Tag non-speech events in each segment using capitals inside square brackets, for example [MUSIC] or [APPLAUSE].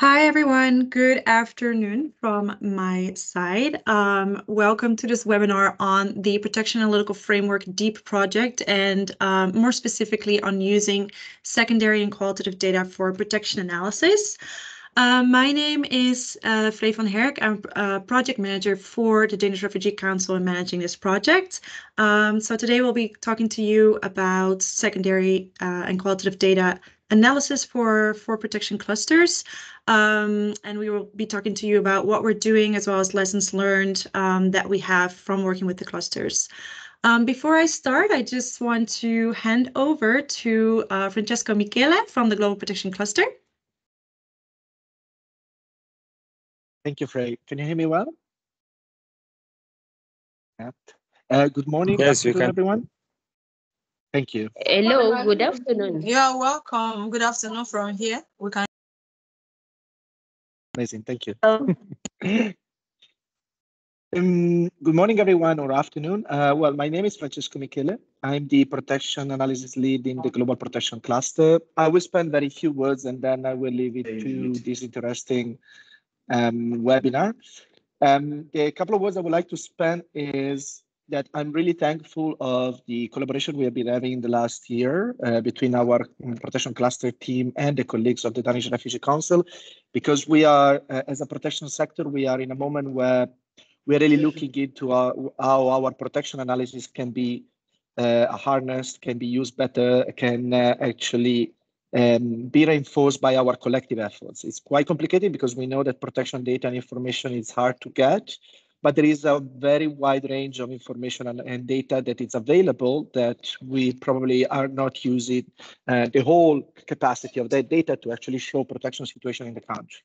Hi, everyone. Good afternoon from my side. Um, welcome to this webinar on the Protection Analytical Framework DEEP project, and um, more specifically on using secondary and qualitative data for protection analysis. Uh, my name is uh, Frey van Herk. I'm a project manager for the Danish Refugee Council and managing this project. Um, so today we'll be talking to you about secondary uh, and qualitative data analysis for, for protection clusters. Um, and we will be talking to you about what we're doing as well as lessons learned um, that we have from working with the clusters. Um, before I start, I just want to hand over to uh, Francesco Michele from the Global Protection Cluster. Thank you, Frey. Can you hear me well? Uh, good morning, yes, you can. everyone. Thank you. Hello, good afternoon. You're welcome. Good afternoon from here. We can. Amazing, thank you. Oh. [LAUGHS] um, good morning, everyone, or afternoon. Uh, well, my name is Francesco Michele. I'm the protection analysis lead in the Global Protection Cluster. I will spend very few words and then I will leave it to this interesting um, webinar. Um, a couple of words I would like to spend is that I'm really thankful of the collaboration we have been having in the last year uh, between our protection cluster team and the colleagues of the Danish Refugee Council, because we are, uh, as a protection sector, we are in a moment where we're really looking into our, how our protection analysis can be uh, harnessed, can be used better, can uh, actually um, be reinforced by our collective efforts. It's quite complicated because we know that protection data and information is hard to get but there is a very wide range of information and, and data that is available that we probably are not using uh, the whole capacity of that data to actually show protection situation in the country.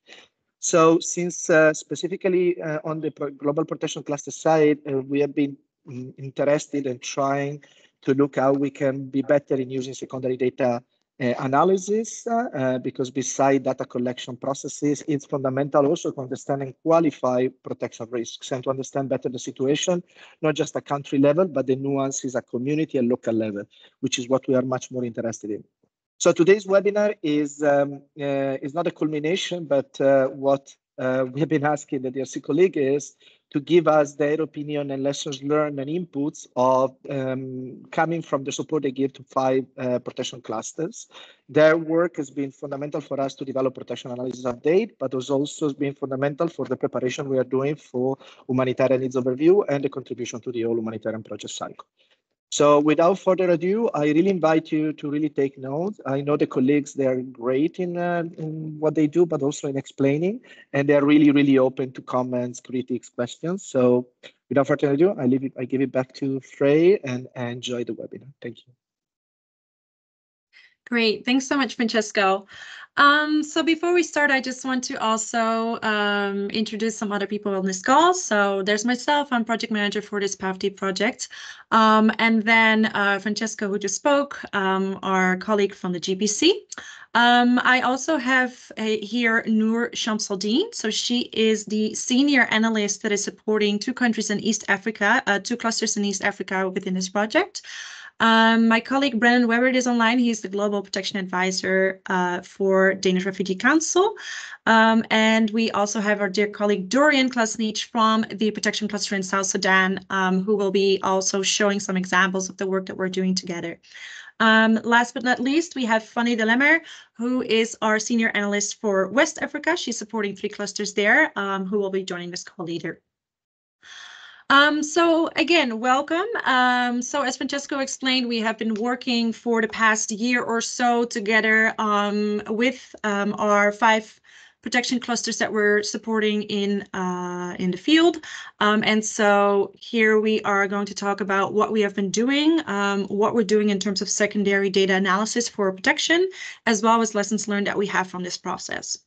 So since uh, specifically uh, on the global protection cluster side, uh, we have been mm, interested in trying to look how we can be better in using secondary data uh, analysis uh, uh, because beside data collection processes, it's fundamental also to understand and qualify protection risks and to understand better the situation, not just at country level, but the nuances at community and local level, which is what we are much more interested in. So today's webinar is um, uh, is not a culmination, but uh, what uh, we have been asking the DRC colleague is to give us their opinion and lessons learned and inputs of um, coming from the support they give to five uh, protection clusters. Their work has been fundamental for us to develop protection analysis update, but has also been fundamental for the preparation we are doing for humanitarian needs overview and the contribution to the whole humanitarian project cycle. So without further ado, I really invite you to really take notes. I know the colleagues, they're great in, uh, in what they do, but also in explaining, and they're really, really open to comments, critiques, questions. So without further ado, I, leave it, I give it back to Frey and, and enjoy the webinar. Thank you. Great. Thanks so much, Francesco. Um, so before we start, I just want to also um, introduce some other people on this call. So there's myself, I'm project manager for this PAFD project. Um, and then uh, Francesco, who just spoke, um, our colleague from the GPC. Um, I also have a, here Noor Shamsaldeen. So she is the senior analyst that is supporting two countries in East Africa, uh, two clusters in East Africa within this project. Um, my colleague Brennan Weber is online. He's the Global Protection Advisor uh, for Danish Refugee Council. Um, and we also have our dear colleague Dorian Klasnich from the Protection Cluster in South Sudan, um, who will be also showing some examples of the work that we're doing together. Um, last but not least, we have Fanny Delemmer, who is our senior analyst for West Africa. She's supporting three clusters there, um, who will be joining this call later. Um, so again, welcome. Um, so as Francesco explained, we have been working for the past year or so together um, with um, our five protection clusters that we're supporting in uh, in the field. Um, and so here we are going to talk about what we have been doing, um, what we're doing in terms of secondary data analysis for protection, as well as lessons learned that we have from this process.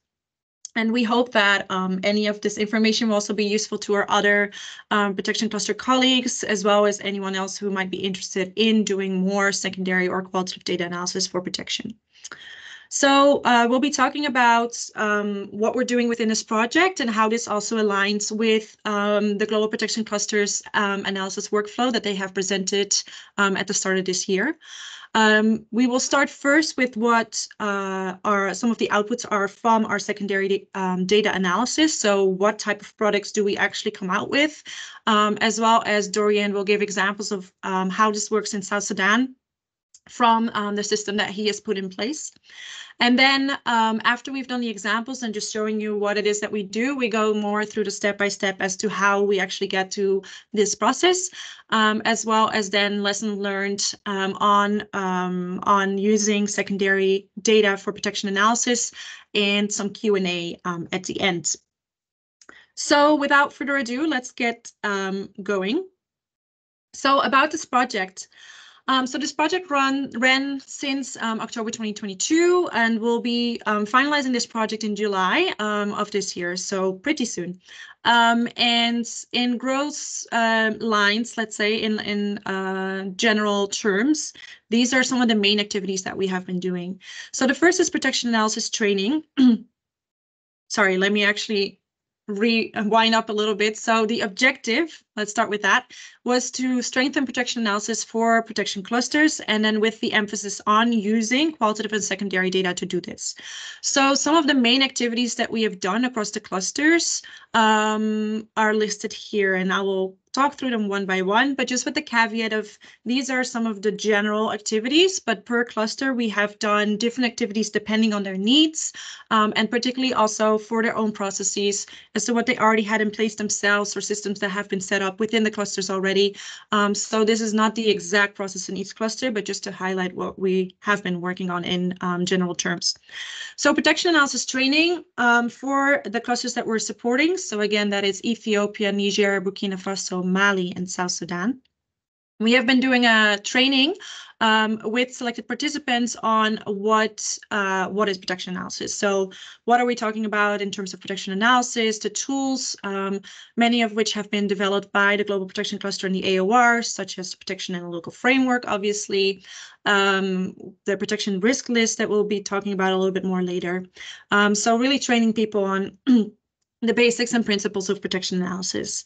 And we hope that um, any of this information will also be useful to our other um, protection cluster colleagues, as well as anyone else who might be interested in doing more secondary or qualitative data analysis for protection. So uh, we'll be talking about um, what we're doing within this project and how this also aligns with um, the Global Protection Clusters um, analysis workflow that they have presented um, at the start of this year. Um, we will start first with what uh, are some of the outputs are from our secondary um, data analysis. So what type of products do we actually come out with, um, as well as Dorian will give examples of um, how this works in South Sudan from um, the system that he has put in place. And then um, after we've done the examples and just showing you what it is that we do, we go more through the step by step as to how we actually get to this process, um, as well as then lesson learned um, on um, on using secondary data for protection analysis and some Q&A um, at the end. So without further ado, let's get going. So about this project, um, so this project run ran since um, October 2022 and we'll be um, finalizing this project in July um, of this year, so pretty soon. Um, and in gross uh, lines, let's say in, in uh, general terms, these are some of the main activities that we have been doing. So the first is protection analysis training. [CLEARS THROAT] Sorry, let me actually rewind up a little bit. So the objective, let's start with that, was to strengthen protection analysis for protection clusters, and then with the emphasis on using qualitative and secondary data to do this. So some of the main activities that we have done across the clusters um, are listed here, and I will talk through them one by one, but just with the caveat of these are some of the general activities, but per cluster we have done different activities depending on their needs, um, and particularly also for their own processes as to what they already had in place themselves or systems that have been set up within the clusters already. Um, so this is not the exact process in each cluster, but just to highlight what we have been working on in um, general terms. So protection analysis training um, for the clusters that we're supporting. So again, that is Ethiopia, Niger, Burkina Faso, Mali, and South Sudan. We have been doing a training um, with selected participants on what uh, what is protection analysis. So what are we talking about in terms of protection analysis, the tools, um, many of which have been developed by the Global Protection Cluster and the AOR, such as the Protection Analytical Framework, obviously, um, the protection risk list that we'll be talking about a little bit more later. Um, so really training people on [CLEARS THROAT] the basics and principles of protection analysis.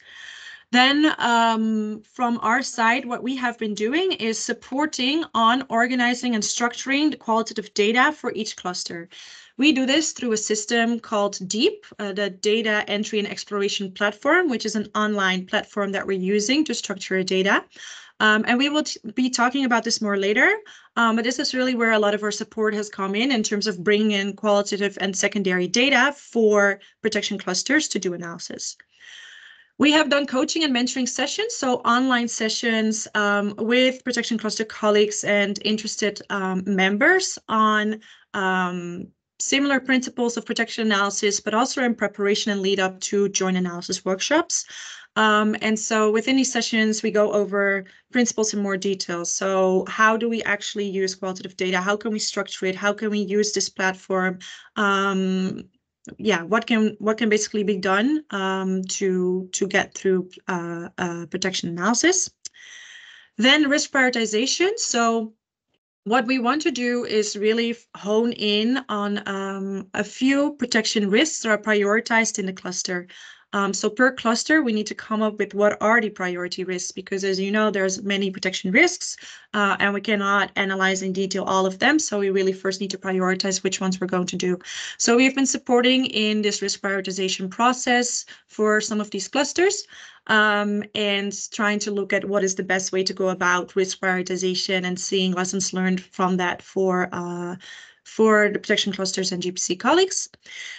Then um, from our side, what we have been doing is supporting on organizing and structuring the qualitative data for each cluster. We do this through a system called DEEP, uh, the Data Entry and Exploration Platform, which is an online platform that we're using to structure data. Um, and we will be talking about this more later, um, but this is really where a lot of our support has come in in terms of bringing in qualitative and secondary data for protection clusters to do analysis. We have done coaching and mentoring sessions, so online sessions um, with Protection Cluster colleagues and interested um, members on um, similar principles of protection analysis, but also in preparation and lead up to joint analysis workshops. Um, and so within these sessions, we go over principles in more detail. So how do we actually use qualitative data? How can we structure it? How can we use this platform? Yeah, what can what can basically be done um, to to get through uh, uh, protection analysis. Then risk prioritization. So what we want to do is really hone in on um, a few protection risks that are prioritized in the cluster. Um, so per cluster, we need to come up with what are the priority risks, because as you know, there's many protection risks, uh, and we cannot analyze in detail all of them. So we really first need to prioritize which ones we're going to do. So we've been supporting in this risk prioritization process for some of these clusters. Um, and trying to look at what is the best way to go about risk prioritization and seeing lessons learned from that for uh, for the protection clusters and GPC colleagues.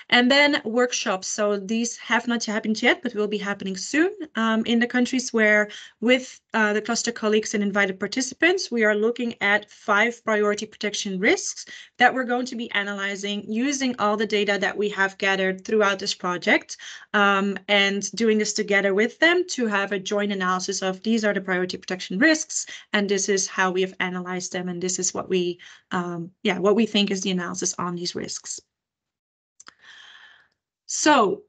And then workshops. So these have not happened yet, but will be happening soon um, in the countries where with uh, the cluster colleagues and invited participants, we are looking at five priority protection risks that we're going to be analyzing using all the data that we have gathered throughout this project um, and doing this together with them to have a joint analysis of these are the priority protection risks and this is how we have analyzed them and this is what we um, yeah what we think is the analysis on these risks. So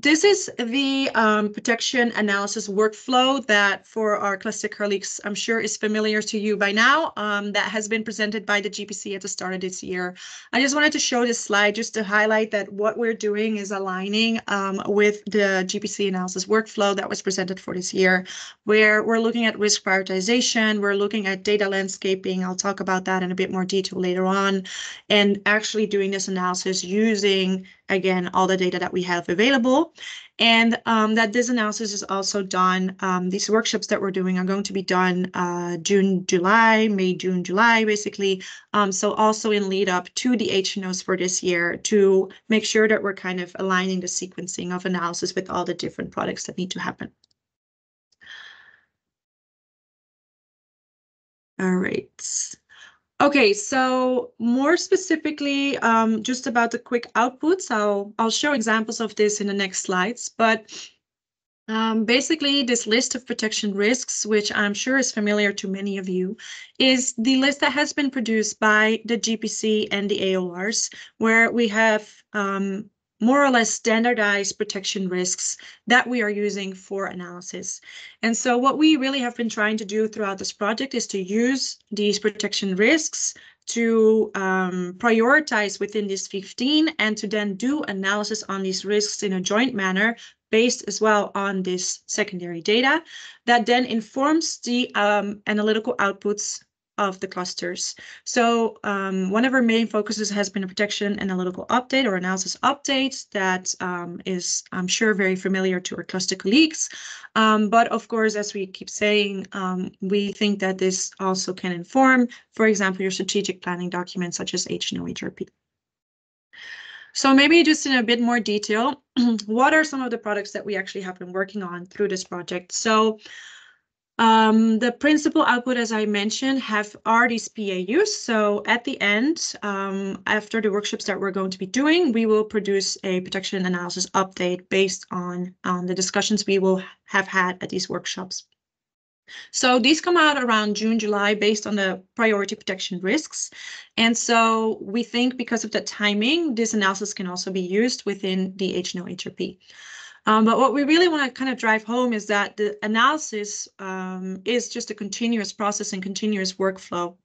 this is the um, protection analysis workflow that for our cluster colleagues, I'm sure is familiar to you by now. Um, that has been presented by the GPC at the start of this year. I just wanted to show this slide just to highlight that what we're doing is aligning um, with the GPC analysis workflow that was presented for this year, where we're looking at risk prioritization, we're looking at data landscaping. I'll talk about that in a bit more detail later on, and actually doing this analysis using again, all the data that we have available. And um, that this analysis is also done, um, these workshops that we're doing are going to be done uh, June, July, May, June, July, basically. Um, so also in lead up to the HNOs for this year to make sure that we're kind of aligning the sequencing of analysis with all the different products that need to happen. All right. Okay, so more specifically, um, just about the quick outputs, I'll, I'll show examples of this in the next slides, but um, basically this list of protection risks, which I'm sure is familiar to many of you, is the list that has been produced by the GPC and the AORs, where we have um, more or less standardized protection risks that we are using for analysis. And so what we really have been trying to do throughout this project is to use these protection risks to um, prioritize within these 15 and to then do analysis on these risks in a joint manner based as well on this secondary data that then informs the um, analytical outputs of the clusters. So um, one of our main focuses has been a protection analytical update or analysis update that um, is, I'm sure, very familiar to our cluster colleagues. Um, but of course, as we keep saying, um, we think that this also can inform, for example, your strategic planning documents such as HNO HRP. So maybe just in a bit more detail, [CLEARS THROAT] what are some of the products that we actually have been working on through this project? So um, the principal output, as I mentioned, have are these PAUs. So at the end, um, after the workshops that we're going to be doing, we will produce a protection analysis update based on um, the discussions we will have had at these workshops. So these come out around June, July based on the priority protection risks. And so we think because of the timing, this analysis can also be used within the HNO HRP. Um, but what we really want to kind of drive home is that the analysis um, is just a continuous process and continuous workflow.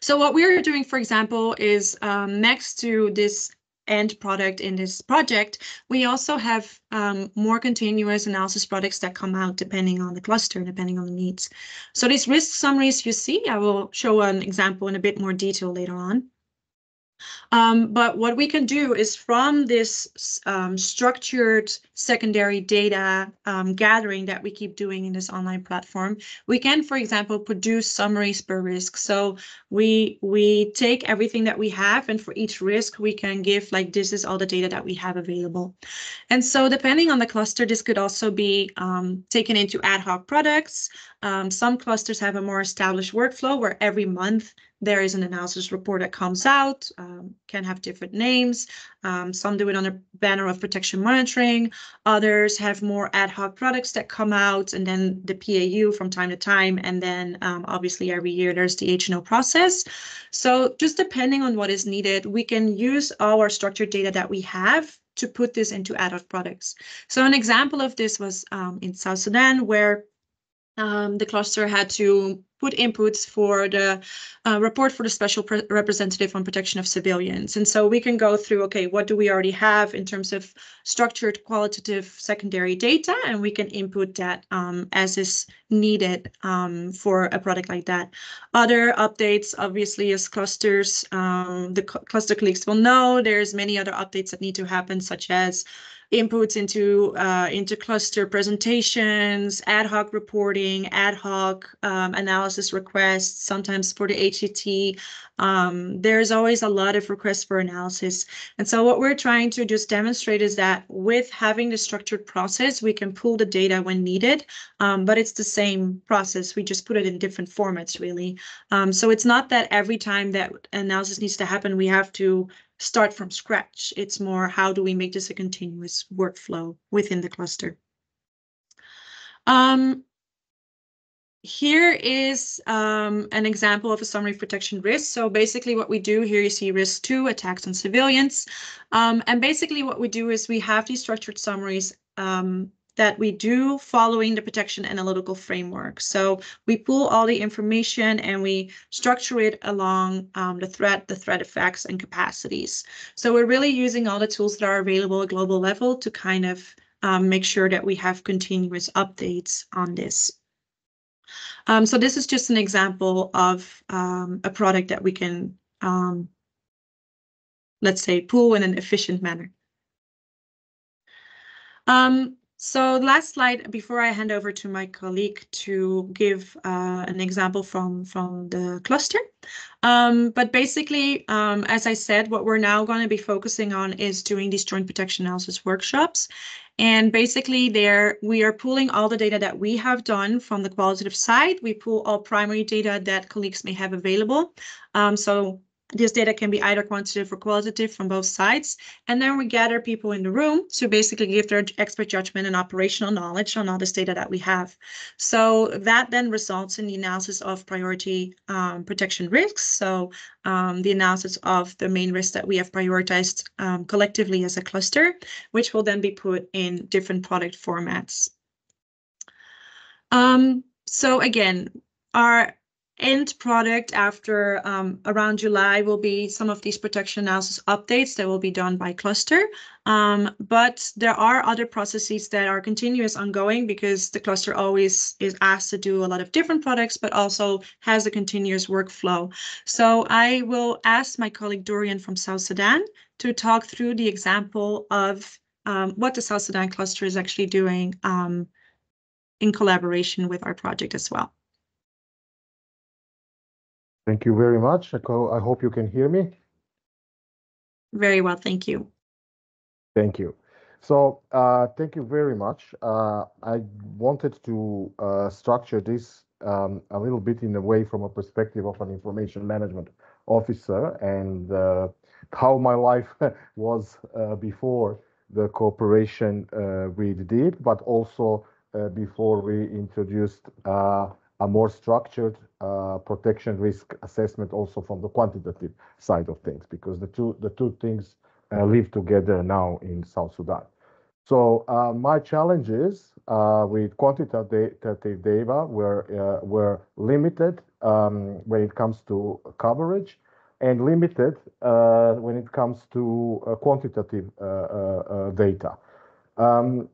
So what we're doing, for example, is um, next to this end product in this project, we also have um, more continuous analysis products that come out depending on the cluster, depending on the needs. So these risk summaries you see, I will show an example in a bit more detail later on. Um, but what we can do is from this um, structured secondary data um, gathering that we keep doing in this online platform, we can, for example, produce summaries per risk. So we we take everything that we have, and for each risk, we can give like this is all the data that we have available. And so depending on the cluster, this could also be um, taken into ad hoc products. Um, some clusters have a more established workflow where every month there is an analysis report that comes out, um, can have different names. Um, some do it on banner of protection monitoring. Others have more ad hoc products that come out and then the PAU from time to time. And then um, obviously every year there's the HNO process. So just depending on what is needed, we can use our structured data that we have to put this into ad hoc products. So an example of this was um, in South Sudan where um, the cluster had to put inputs for the uh, report for the special representative on protection of civilians. And so we can go through, okay, what do we already have in terms of structured qualitative secondary data, and we can input that um, as is needed um, for a product like that. Other updates, obviously, as clusters, um, the cluster colleagues will know, there's many other updates that need to happen, such as inputs into uh, into cluster presentations, ad hoc reporting, ad hoc um, analysis requests, sometimes for the HCT. Um, there's always a lot of requests for analysis. And so what we're trying to just demonstrate is that with having the structured process, we can pull the data when needed, um, but it's the same process. We just put it in different formats, really. Um, so it's not that every time that analysis needs to happen, we have to start from scratch. It's more how do we make this a continuous workflow within the cluster. Um, here is um, an example of a summary protection risk. So basically what we do here, you see risk two, attacks on civilians. Um, and basically what we do is we have these structured summaries um, that we do following the protection analytical framework. So we pull all the information and we structure it along um, the threat, the threat effects and capacities. So we're really using all the tools that are available at global level to kind of um, make sure that we have continuous updates on this. Um, so this is just an example of um, a product that we can, um, let's say, pool in an efficient manner. So last slide before I hand over to my colleague to give uh, an example from, from the cluster. Um, but basically, um, as I said, what we're now going to be focusing on is doing these joint protection analysis workshops. And basically there we are pulling all the data that we have done from the qualitative side. We pull all primary data that colleagues may have available. Um, so this data can be either quantitative or qualitative from both sides. And then we gather people in the room to basically give their expert judgment and operational knowledge on all this data that we have. So that then results in the analysis of priority um, protection risks. So um, the analysis of the main risks that we have prioritized um, collectively as a cluster, which will then be put in different product formats. Um, so again, our end product after um, around July will be some of these protection analysis updates that will be done by cluster. Um, but there are other processes that are continuous ongoing because the cluster always is asked to do a lot of different products, but also has a continuous workflow. So I will ask my colleague Dorian from South Sudan to talk through the example of um, what the South Sudan cluster is actually doing um, in collaboration with our project as well. Thank you very much. I hope you can hear me. Very well, thank you. Thank you. So uh, thank you very much. Uh, I wanted to uh, structure this um, a little bit in a way from a perspective of an information management officer and uh, how my life [LAUGHS] was uh, before the cooperation uh, we did, but also before we introduced a more structured uh, protection risk assessment also from the quantitative side of things, because the two the two things uh, live together now in South Sudan. So uh, my challenges uh, with quantitative data were uh, were limited um, when it comes to coverage, and limited uh, when it comes to quantitative data. Um,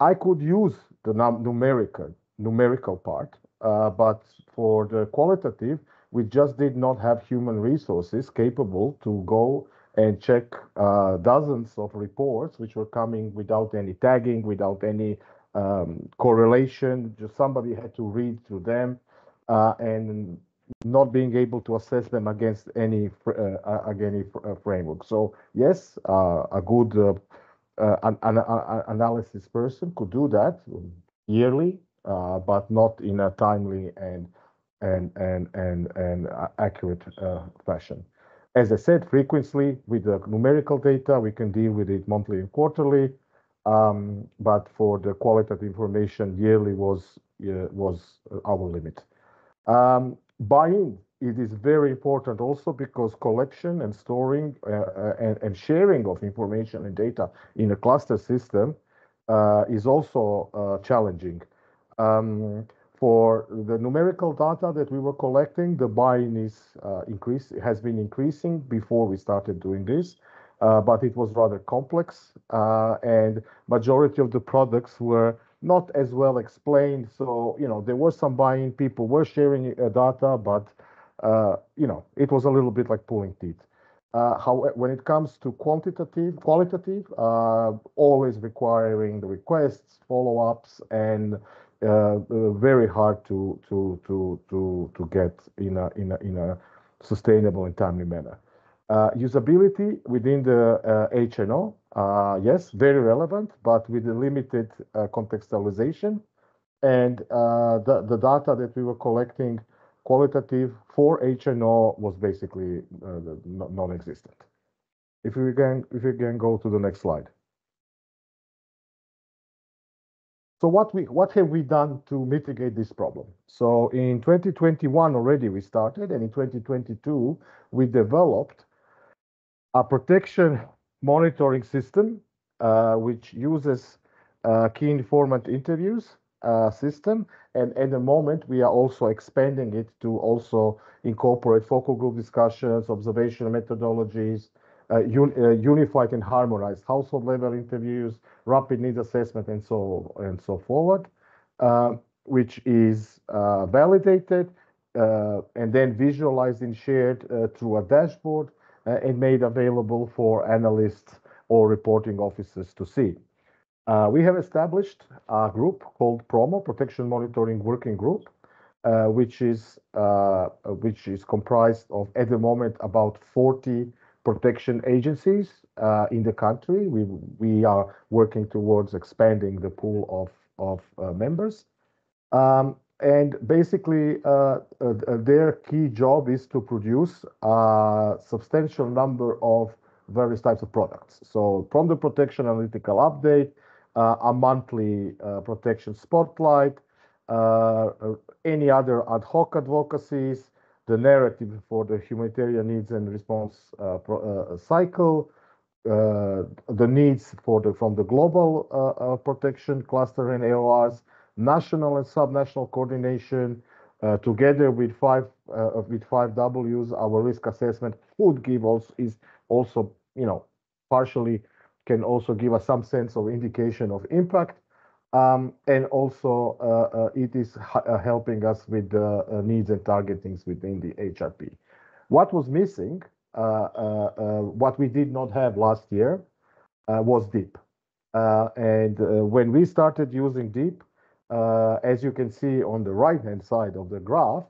I could use the numerical numerical part but for the qualitative, we just did not have human resources capable to go and check uh, dozens of reports which were coming without any tagging, without any um, correlation. Just somebody had to read through them uh, and not being able to assess them against any uh, against any framework. So yes, uh, a good uh, an, an, an analysis person could do that yearly uh, but not in a timely and and and and and accurate uh, fashion. As I said, frequently with the numerical data, we can deal with it monthly and quarterly. Um, but for the qualitative information, yearly was uh, was our limit. Um, buy-in it is very important also because collection and storing uh, uh, and, and, sharing of information and data in a cluster system uh, is also challenging. Um, for the numerical data that we were collecting, the buy-in is uh, increase has been increasing before we started doing this, uh, but it was rather complex, uh, and majority of the products were not as well explained. So you know there was some buy-in, people were sharing data, but you know it was a little bit like pulling teeth. Uh, how when it comes to quantitative, qualitative, uh, always requiring the requests, follow-ups, and uh, very hard to to to to to get in a in a in a sustainable and timely manner. Uh, usability within the uh, HNO, uh, yes, very relevant, but with a limited uh, contextualization. And uh, the, the data that we were collecting qualitative for HNO was basically non-existent. If we can, if we can go to the next slide. So what we what have we done to mitigate this problem? So in 2021 already we started, and in 2022 we developed a protection monitoring system uh, which uses uh, key informant interviews uh, system, and at the moment we are also expanding it to also incorporate focal group discussions, observational methodologies, un uh, unified and harmonized household level interviews, rapid needs assessment, and so and so forward, uh, which is uh, validated uh, and then visualized and shared uh, through a dashboard and made available for analysts or reporting officers to see. we have established a group called PROMO, Protection Monitoring Working Group, which is which is comprised of at the moment about 40 protection agencies uh, in the country. We we are working towards expanding the pool of of uh, members. Um, and basically, uh, uh, their key job is to produce a substantial number of various types of products. So from the protection analytical update, uh, a monthly uh, protection spotlight, any other ad hoc advocacies, the narrative for the humanitarian needs and response uh, uh, cycle, uh, the needs for the from the global protection cluster and AORs, national and subnational coordination, together with five with five Ws, our risk assessment would give us is also you know partially can also give us some sense of indication of impact um, and also, uh, uh, it is uh, helping us with the uh, needs and targetings within the HRP. What was missing, uh, uh, what we did not have last year, was DEEP. And when we started using DEEP, as you can see on the right-hand side of the graph,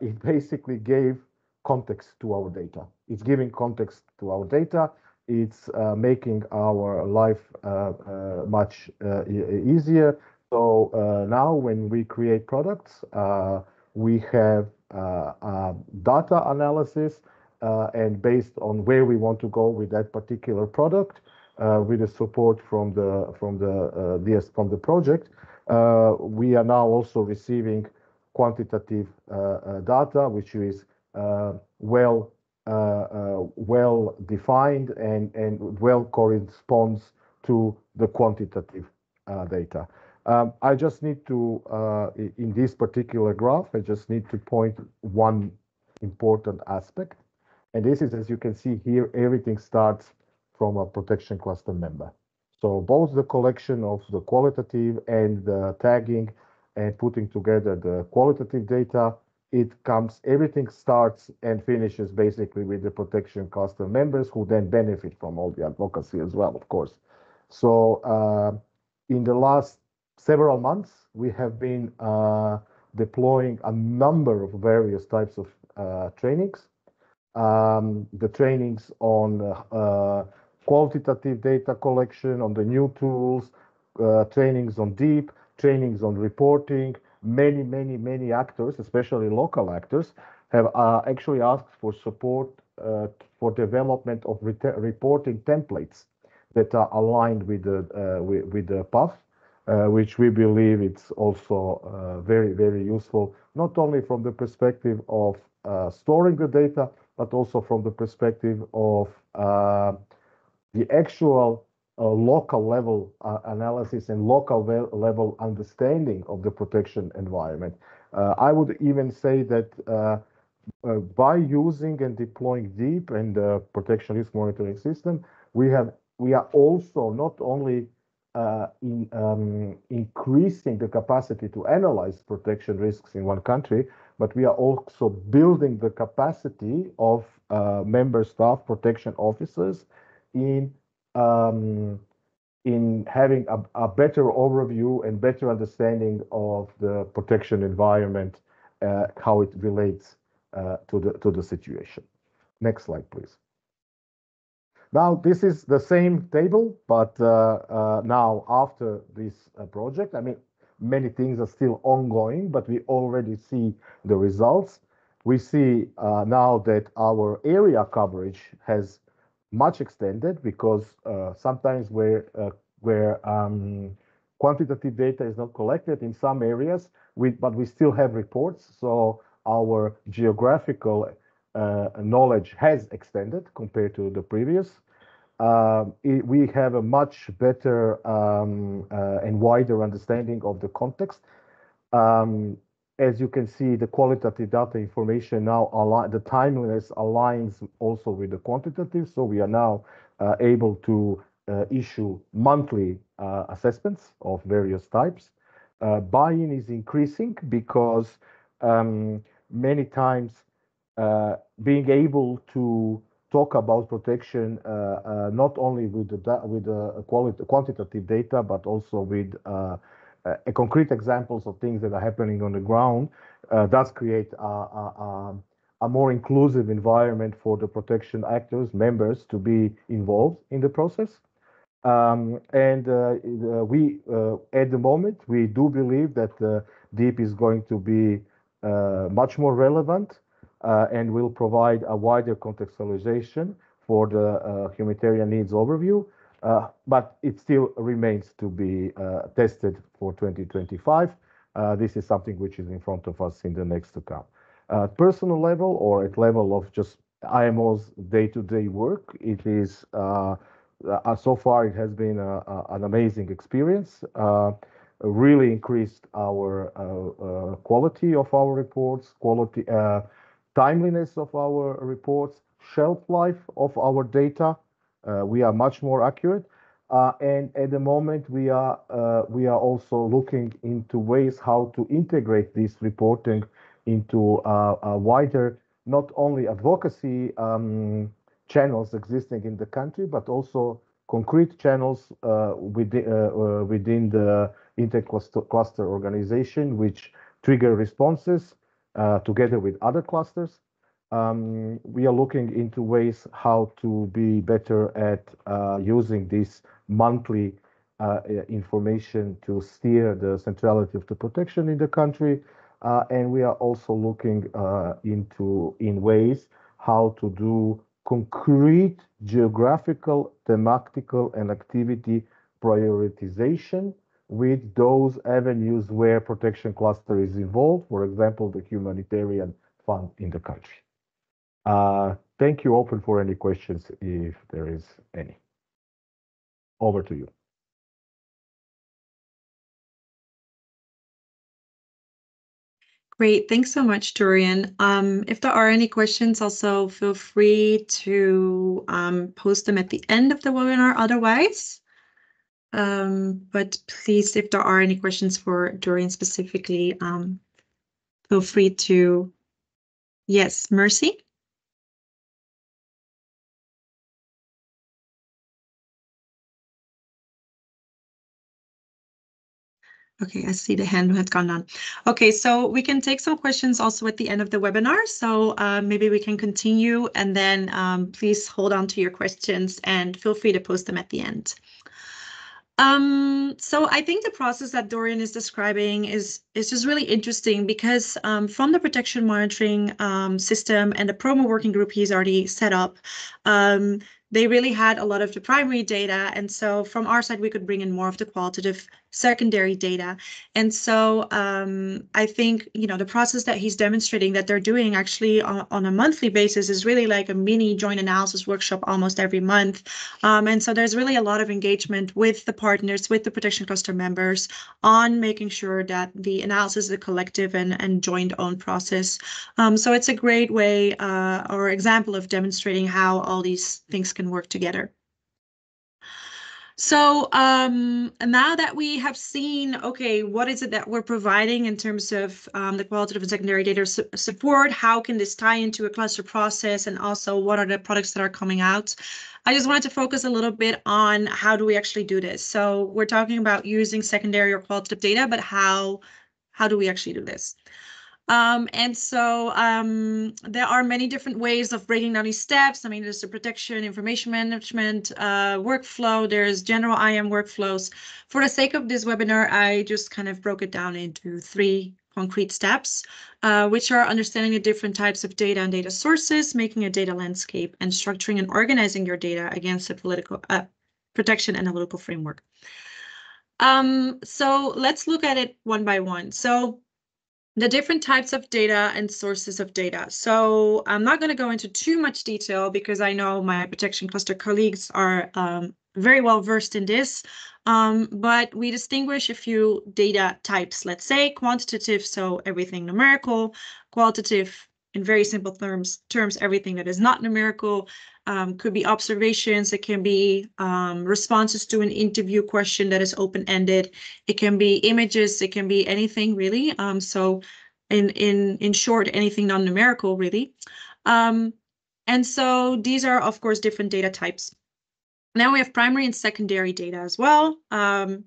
it basically gave context to our data. It's giving context to our data it's uh, making our life uh, uh, much uh, easier. So uh, now when we create products, uh, we have data analysis and based on where we want to go with that particular product, with the support from the from the DS from the project, we are now also receiving quantitative data, which is well well defined and, and well corresponds to the quantitative uh, data. Um, I just need to, in this particular graph, I just need to point one important aspect. And this is, as you can see here, everything starts from a protection cluster member. So both the collection of the qualitative and the tagging and putting together the qualitative data it comes, everything starts and finishes basically with the protection cluster members who then benefit from all the advocacy as well, of course. So uh, in the last several months, we have been uh, deploying a number of various types of uh, trainings. Um, the trainings on uh, qualitative data collection, on the new tools, uh, trainings on DEEP, trainings on reporting, many, many, many actors, especially local actors, have uh, actually asked for support uh, for development of reporting templates that are aligned with the uh, with, with, the PAF, uh, which we believe it's also uh, very, very useful, not only from the perspective of uh, storing the data, but also from the perspective of the actual local level uh, analysis and local level understanding of the protection environment. Uh, I would even say that uh, by using and deploying DEEP and protection risk monitoring system, we have we are also not only in, um, increasing the capacity to analyze protection risks in one country, but we are also building the capacity of member staff protection officers in um, in having a, a, better overview and better understanding of the protection environment, uh, how it relates uh, to the to the situation. Next slide, please. Now, this is the same table, but uh, uh now after this uh, project, I mean, many things are still ongoing, but we already see the results. We see uh, now that our area coverage has much extended because uh, sometimes where uh, where um, quantitative data is not collected in some areas, we, but we still have reports. So our geographical uh, knowledge has extended compared to the previous. Um, it, we have a much better um, uh, and wider understanding of the context. Um, as you can see, the qualitative data information now align, the timeliness aligns also with the quantitative. So we are now uh, able to uh, issue monthly uh, assessments of various types. Uh, buy-in is increasing because um, many times uh, being able to talk about protection uh, not only with the with the quality quantitative data but also with uh, concrete examples of things that are happening on the ground does create a, a, a, more inclusive environment for the protection actors members to be involved in the process um, and uh, we uh, at the moment we do believe that uh, DEEP is going to be much more relevant uh, and will provide a wider contextualization for the uh, humanitarian needs overview. Uh, but it still remains to be tested for 2025. This is something which is in front of us in the next to come. At personal level or at level of just IMO's day-to-day work, it is so far it has been an amazing experience really increased our uh, uh, quality of our reports, quality uh, timeliness of our reports, shelf life of our data. Uh, we are much more accurate. Uh, and at the moment, we are uh, we are also looking into ways how to integrate this reporting into a wider, not only advocacy um, channels existing in the country, but also concrete channels within, within the intercluster cluster organization, which trigger responses uh, together with other clusters. Um, we are looking into ways how to be better at uh, using this monthly uh, information to steer the centrality of the protection in the country. and we are also looking into in ways how to do concrete geographical, thematical, and activity prioritization with those avenues where protection cluster is involved, for example, the humanitarian fund in the country. Uh, thank you. Open for any questions if there is any. Over to you. Great. Thanks so much, Dorian. Um, if there are any questions, also feel free to um, post them at the end of the webinar otherwise. Um, but please, if there are any questions for Dorian specifically, feel free to. Yes, Mercy. Okay, I see the hand has gone on. Okay, so we can take some questions also at the end of the webinar. So uh, maybe we can continue and then um, please hold on to your questions and feel free to post them at the end. Um, so I think the process that Dorian is describing is is just really interesting because um, from the protection monitoring um, system and the promo working group he's already set up, um, they really had a lot of the primary data. And so from our side, we could bring in more of the qualitative secondary data. And so um, I think, you know, the process that he's demonstrating that they're doing actually on, on, a monthly basis is really like a mini joint analysis workshop almost every month. Um, and so there's really a lot of engagement with the partners, with the protection cluster members on making sure that the analysis is a collective and, and joint owned process. Um, so it's a great way uh, or example of demonstrating how all these things can work together. So um, now that we have seen, okay, what is it that we're providing in terms of um, the qualitative and secondary data su support? How can this tie into a cluster process? And also, what are the products that are coming out? I just wanted to focus a little bit on how do we actually do this. So we're talking about using secondary or qualitative data, but how how do we actually do this? Um, and so um, there are many different ways of breaking down these steps. I mean, there's the protection, information management, uh, workflow, there's general IAM workflows. For the sake of this webinar, I just kind of broke it down into three concrete steps, uh, which are understanding the different types of data and data sources, making a data landscape, and structuring and organizing your data against a political uh, protection analytical framework. Um, so let's look at it one by one. So the different types of data and sources of data. So I'm not going to go into too much detail because I know my protection cluster colleagues are um, very well versed in this. Um, but we distinguish a few data types, let's say quantitative, so everything numerical, qualitative, in very simple terms, terms everything that is not numerical, um, could be observations, it can be um, responses to an interview question that is open-ended, it can be images, it can be anything really. Um, so in, in, in short, anything non-numerical really. Um, and so these are, of course, different data types. Now we have primary and secondary data as well. Um,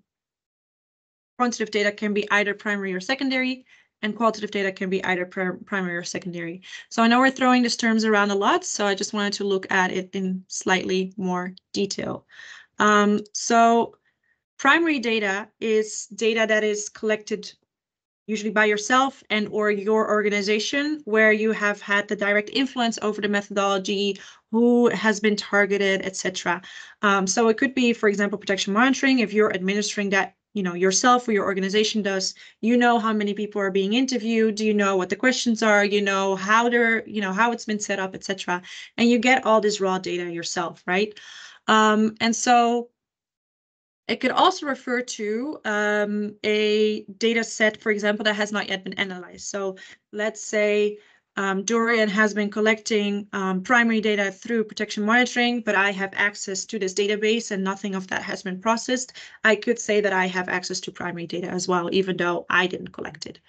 quantitative data can be either primary or secondary, and qualitative data can be either primary or secondary. So I know we're throwing these terms around a lot, so I just wanted to look at it in slightly more detail. Um, so primary data is data that is collected usually by yourself and or your organization where you have had the direct influence over the methodology who has been targeted etc um, so it could be for example protection monitoring if you're administering that you know yourself or your organization does. You know how many people are being interviewed. Do you know what the questions are. You know how they're you know how it's been set up etc and you get all this raw data yourself right? Um, and so it could also refer to um, a data set, for example, that has not yet been analyzed. So let's say um, Dorian has been collecting um, primary data through protection monitoring, but I have access to this database and nothing of that has been processed. I could say that I have access to primary data as well, even though I didn't collect it.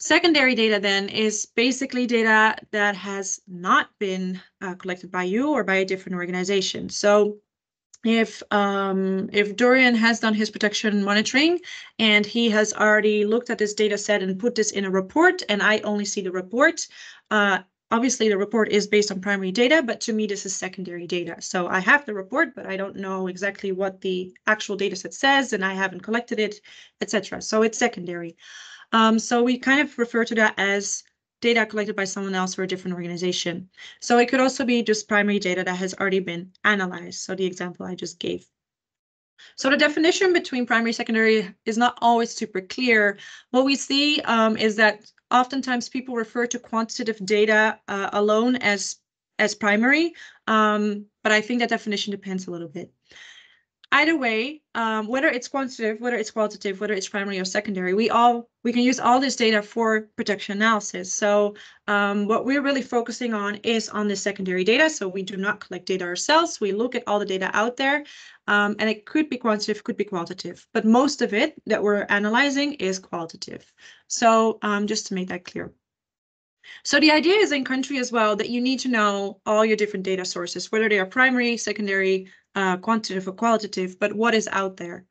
Secondary data then is basically data that has not been uh, collected by you or by a different organization. So if um, if Dorian has done his protection monitoring and he has already looked at this data set and put this in a report and I only see the report, uh, obviously the report is based on primary data, but to me this is secondary data. So I have the report, but I don't know exactly what the actual data set says and I haven't collected it, etc. So it's secondary. Um, so we kind of refer to that as data collected by someone else or a different organization. So it could also be just primary data that has already been analyzed. So the example I just gave. So the definition between primary secondary is not always super clear. What we see um, is that oftentimes people refer to quantitative data uh, alone as as primary, um, but I think that definition depends a little bit either way, um, whether it's quantitative, whether it's qualitative, whether it's primary or secondary, we all we can use all this data for protection analysis. So um, what we're really focusing on is on the secondary data. So we do not collect data ourselves. We look at all the data out there, um, and it could be quantitative, could be qualitative, but most of it that we're analyzing is qualitative. So um, just to make that clear. So the idea is in country as well that you need to know all your different data sources, whether they are primary, secondary, uh, quantitative or qualitative, but what is out there.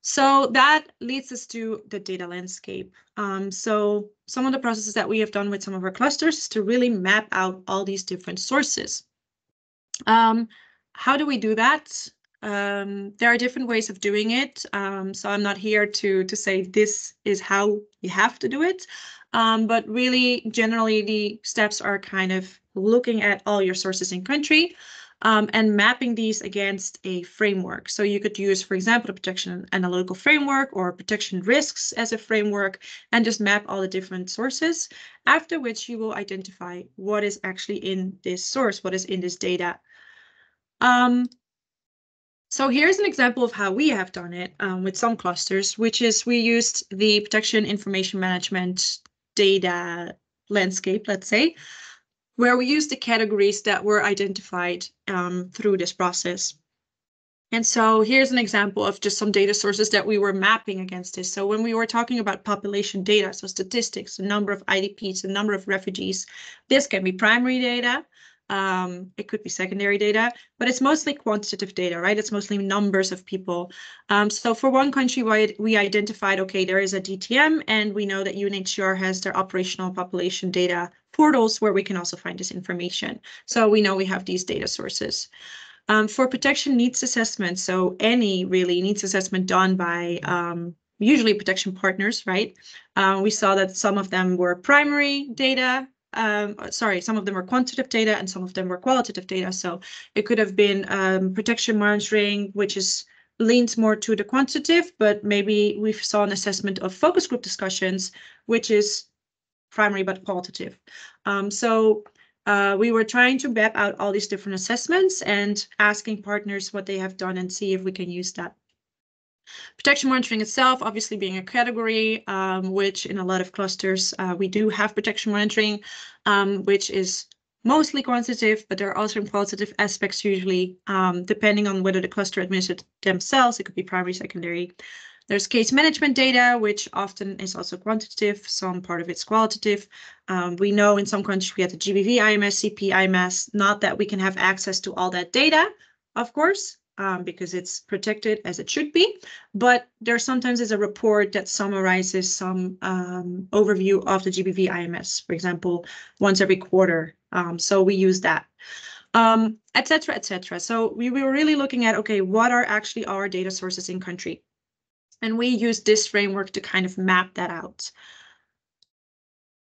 So that leads us to the data landscape. Um, so some of the processes that we have done with some of our clusters is to really map out all these different sources. Um, how do we do that? Um, there are different ways of doing it. Um, so I'm not here to, to say this is how you have to do it. Um, but really, generally, the steps are kind of looking at all your sources in country, um, and mapping these against a framework. So you could use, for example, the protection analytical framework or protection risks as a framework and just map all the different sources, after which you will identify what is actually in this source, what is in this data. Um, so here's an example of how we have done it um, with some clusters, which is we used the protection information management data landscape, let's say, where we use the categories that were identified um, through this process. And so here's an example of just some data sources that we were mapping against this. So when we were talking about population data, so statistics, the number of IDPs, the number of refugees, this can be primary data. Um, it could be secondary data, but it's mostly quantitative data, right? It's mostly numbers of people. Um, so for one country, we identified, okay, there is a DTM, and we know that UNHCR has their operational population data portals where we can also find this information. So we know we have these data sources. Um, for protection needs assessment, so any really needs assessment done by um, usually protection partners, right? Uh, we saw that some of them were primary data, um, sorry, some of them were quantitative data and some of them were qualitative data. So it could have been um, protection monitoring, which is leans more to the quantitative, but maybe we saw an assessment of focus group discussions, which is primary but qualitative. Um, so uh, we were trying to map out all these different assessments and asking partners what they have done and see if we can use that. Protection monitoring itself, obviously being a category, um, which in a lot of clusters, uh, we do have protection monitoring, um, which is mostly quantitative, but there are also qualitative aspects usually, um, depending on whether the cluster administered themselves, it could be primary, secondary. There's case management data, which often is also quantitative, some part of it's qualitative. Um, we know in some countries we have the GBV IMS, CP IMS, not that we can have access to all that data, of course, um, because it's protected as it should be. But there sometimes is a report that summarizes some um, overview of the GBV IMS, for example, once every quarter. Um, so we use that, um, et cetera, et cetera. So we were really looking at, okay, what are actually our data sources in country? And we use this framework to kind of map that out.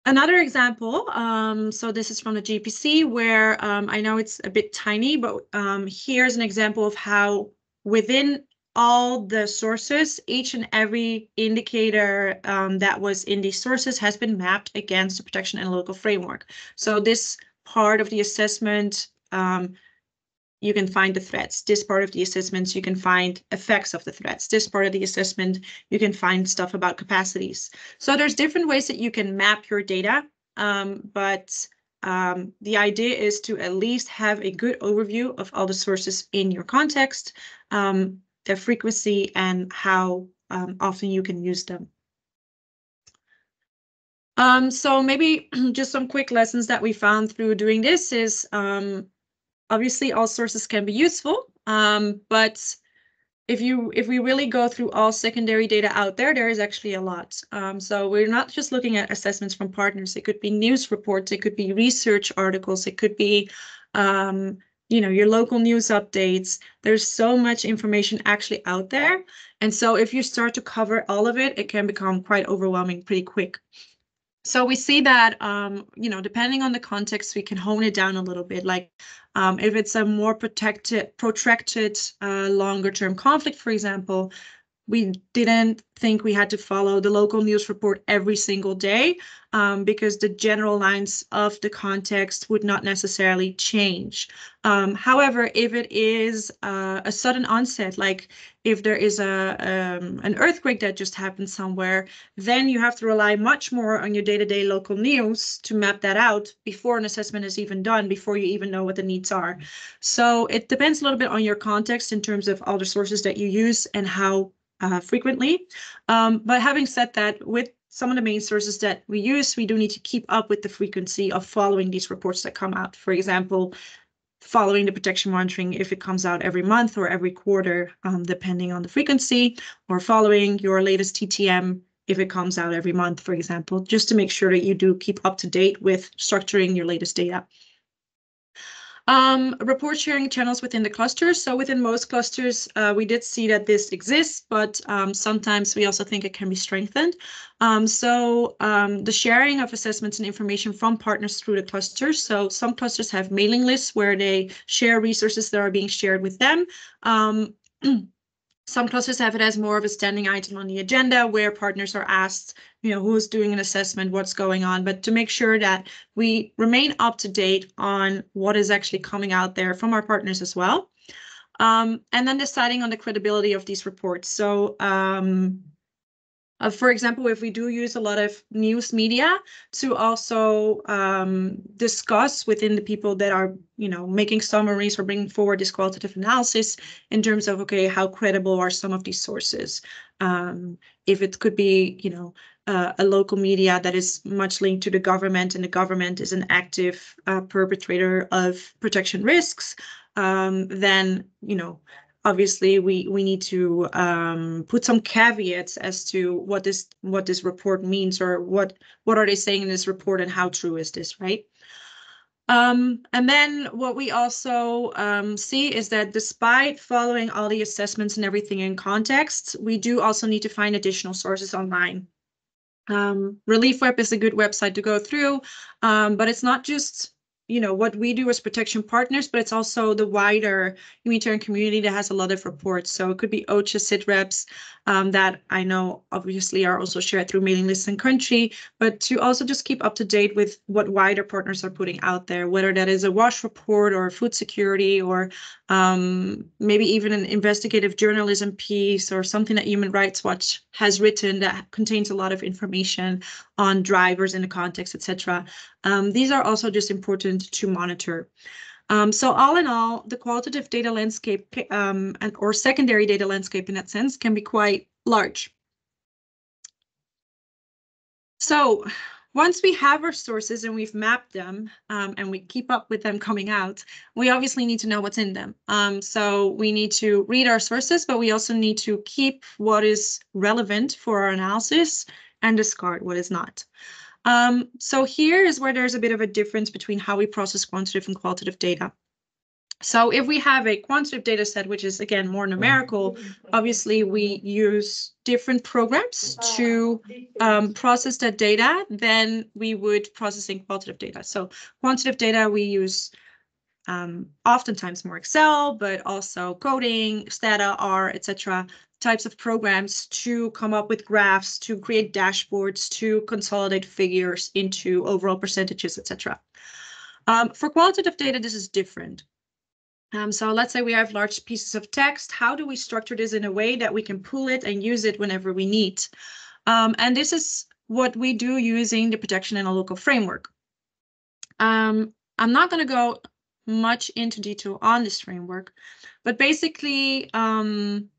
Another example, um, so this is from the GPC where um, I know it's a bit tiny, but um, here's an example of how within all the sources, each and every indicator um, that was in these sources has been mapped against the protection analytical framework. So this part of the assessment um, you can find the threats. This part of the assessments, you can find effects of the threats. This part of the assessment, you can find stuff about capacities. So there's different ways that you can map your data, um, but um, the idea is to at least have a good overview of all the sources in your context, um, their frequency, and how um, often you can use them. Um, so maybe [CLEARS THROAT] just some quick lessons that we found through doing this is um, obviously all sources can be useful, um, but if you if we really go through all secondary data out there, there is actually a lot. Um, so we're not just looking at assessments from partners. It could be news reports, it could be research articles, it could be um, you know your local news updates. There's so much information actually out there, and so if you start to cover all of it, it can become quite overwhelming pretty quick. So we see that, um, you know, depending on the context, we can hone it down a little bit. Like um, if it's a more protected, protracted, uh, longer term conflict, for example, we didn't think we had to follow the local news report every single day um, because the general lines of the context would not necessarily change. Um, however, if it is uh, a sudden onset, like if there is a um, an earthquake that just happened somewhere, then you have to rely much more on your day-to-day -day local news to map that out before an assessment is even done, before you even know what the needs are. So it depends a little bit on your context in terms of all the sources that you use and how uh, frequently. Um, but having said that, with some of the main sources that we use, we do need to keep up with the frequency of following these reports that come out. For example, following the protection monitoring if it comes out every month or every quarter, um, depending on the frequency, or following your latest DTM if it comes out every month, for example, just to make sure that you do keep up to date with structuring your latest data. Um, report sharing channels within the clusters. So within most clusters, uh, we did see that this exists, but um, sometimes we also think it can be strengthened. Um, so um, the sharing of assessments and information from partners through the clusters. So some clusters have mailing lists where they share resources that are being shared with them. [CLEARS THROAT] Some clusters have it as more of a standing item on the agenda where partners are asked, you know, who's doing an assessment, what's going on, but to make sure that we remain up to date on what is actually coming out there from our partners as well. Um, and then deciding on the credibility of these reports. So um, uh, for example, if we do use a lot of news media to also um, discuss within the people that are, you know, making summaries or bringing forward this qualitative analysis in terms of, okay, how credible are some of these sources? Um, if it could be, you know, uh, a local media that is much linked to the government and the government is an active uh, perpetrator of protection risks, um, then, you know, obviously we we need to um, put some caveats as to what this what this report means or what what are they saying in this report and how true is this right um, and then what we also um, see is that despite following all the assessments and everything in context, we do also need to find additional sources online. Um, ReliefWeb is a good website to go through, um, but it's not just you know what we do as protection partners, but it's also the wider humanitarian community that has a lot of reports. So it could be OCHA SITREPS um, that I know obviously are also shared through mailing lists and country, but to also just keep up to date with what wider partners are putting out there, whether that is a WASH report or food security or um, maybe even an investigative journalism piece or something that Human Rights Watch has written that contains a lot of information on drivers in the context, etc. Um, these are also just important to monitor. Um, so all in all, the qualitative data landscape um, and or secondary data landscape in that sense can be quite large. So once we have our sources and we've mapped them um, and we keep up with them coming out, we obviously need to know what's in them. Um, so we need to read our sources, but we also need to keep what is relevant for our analysis and discard what is not. Um, so here is where there's a bit of a difference between how we process quantitative and qualitative data. So if we have a quantitative data set, which is again more numerical, obviously we use different programs to um, process that data than we would processing qualitative data. So quantitative data, we use um, oftentimes more Excel, but also coding, Stata, R, etc types of programs to come up with graphs, to create dashboards, to consolidate figures into overall percentages, etc. Um, for qualitative data, this is different. Um, so let's say we have large pieces of text. How do we structure this in a way that we can pull it and use it whenever we need? Um, and this is what we do using the protection analytical framework. Um, I'm not going to go much into detail on this framework, but basically, um,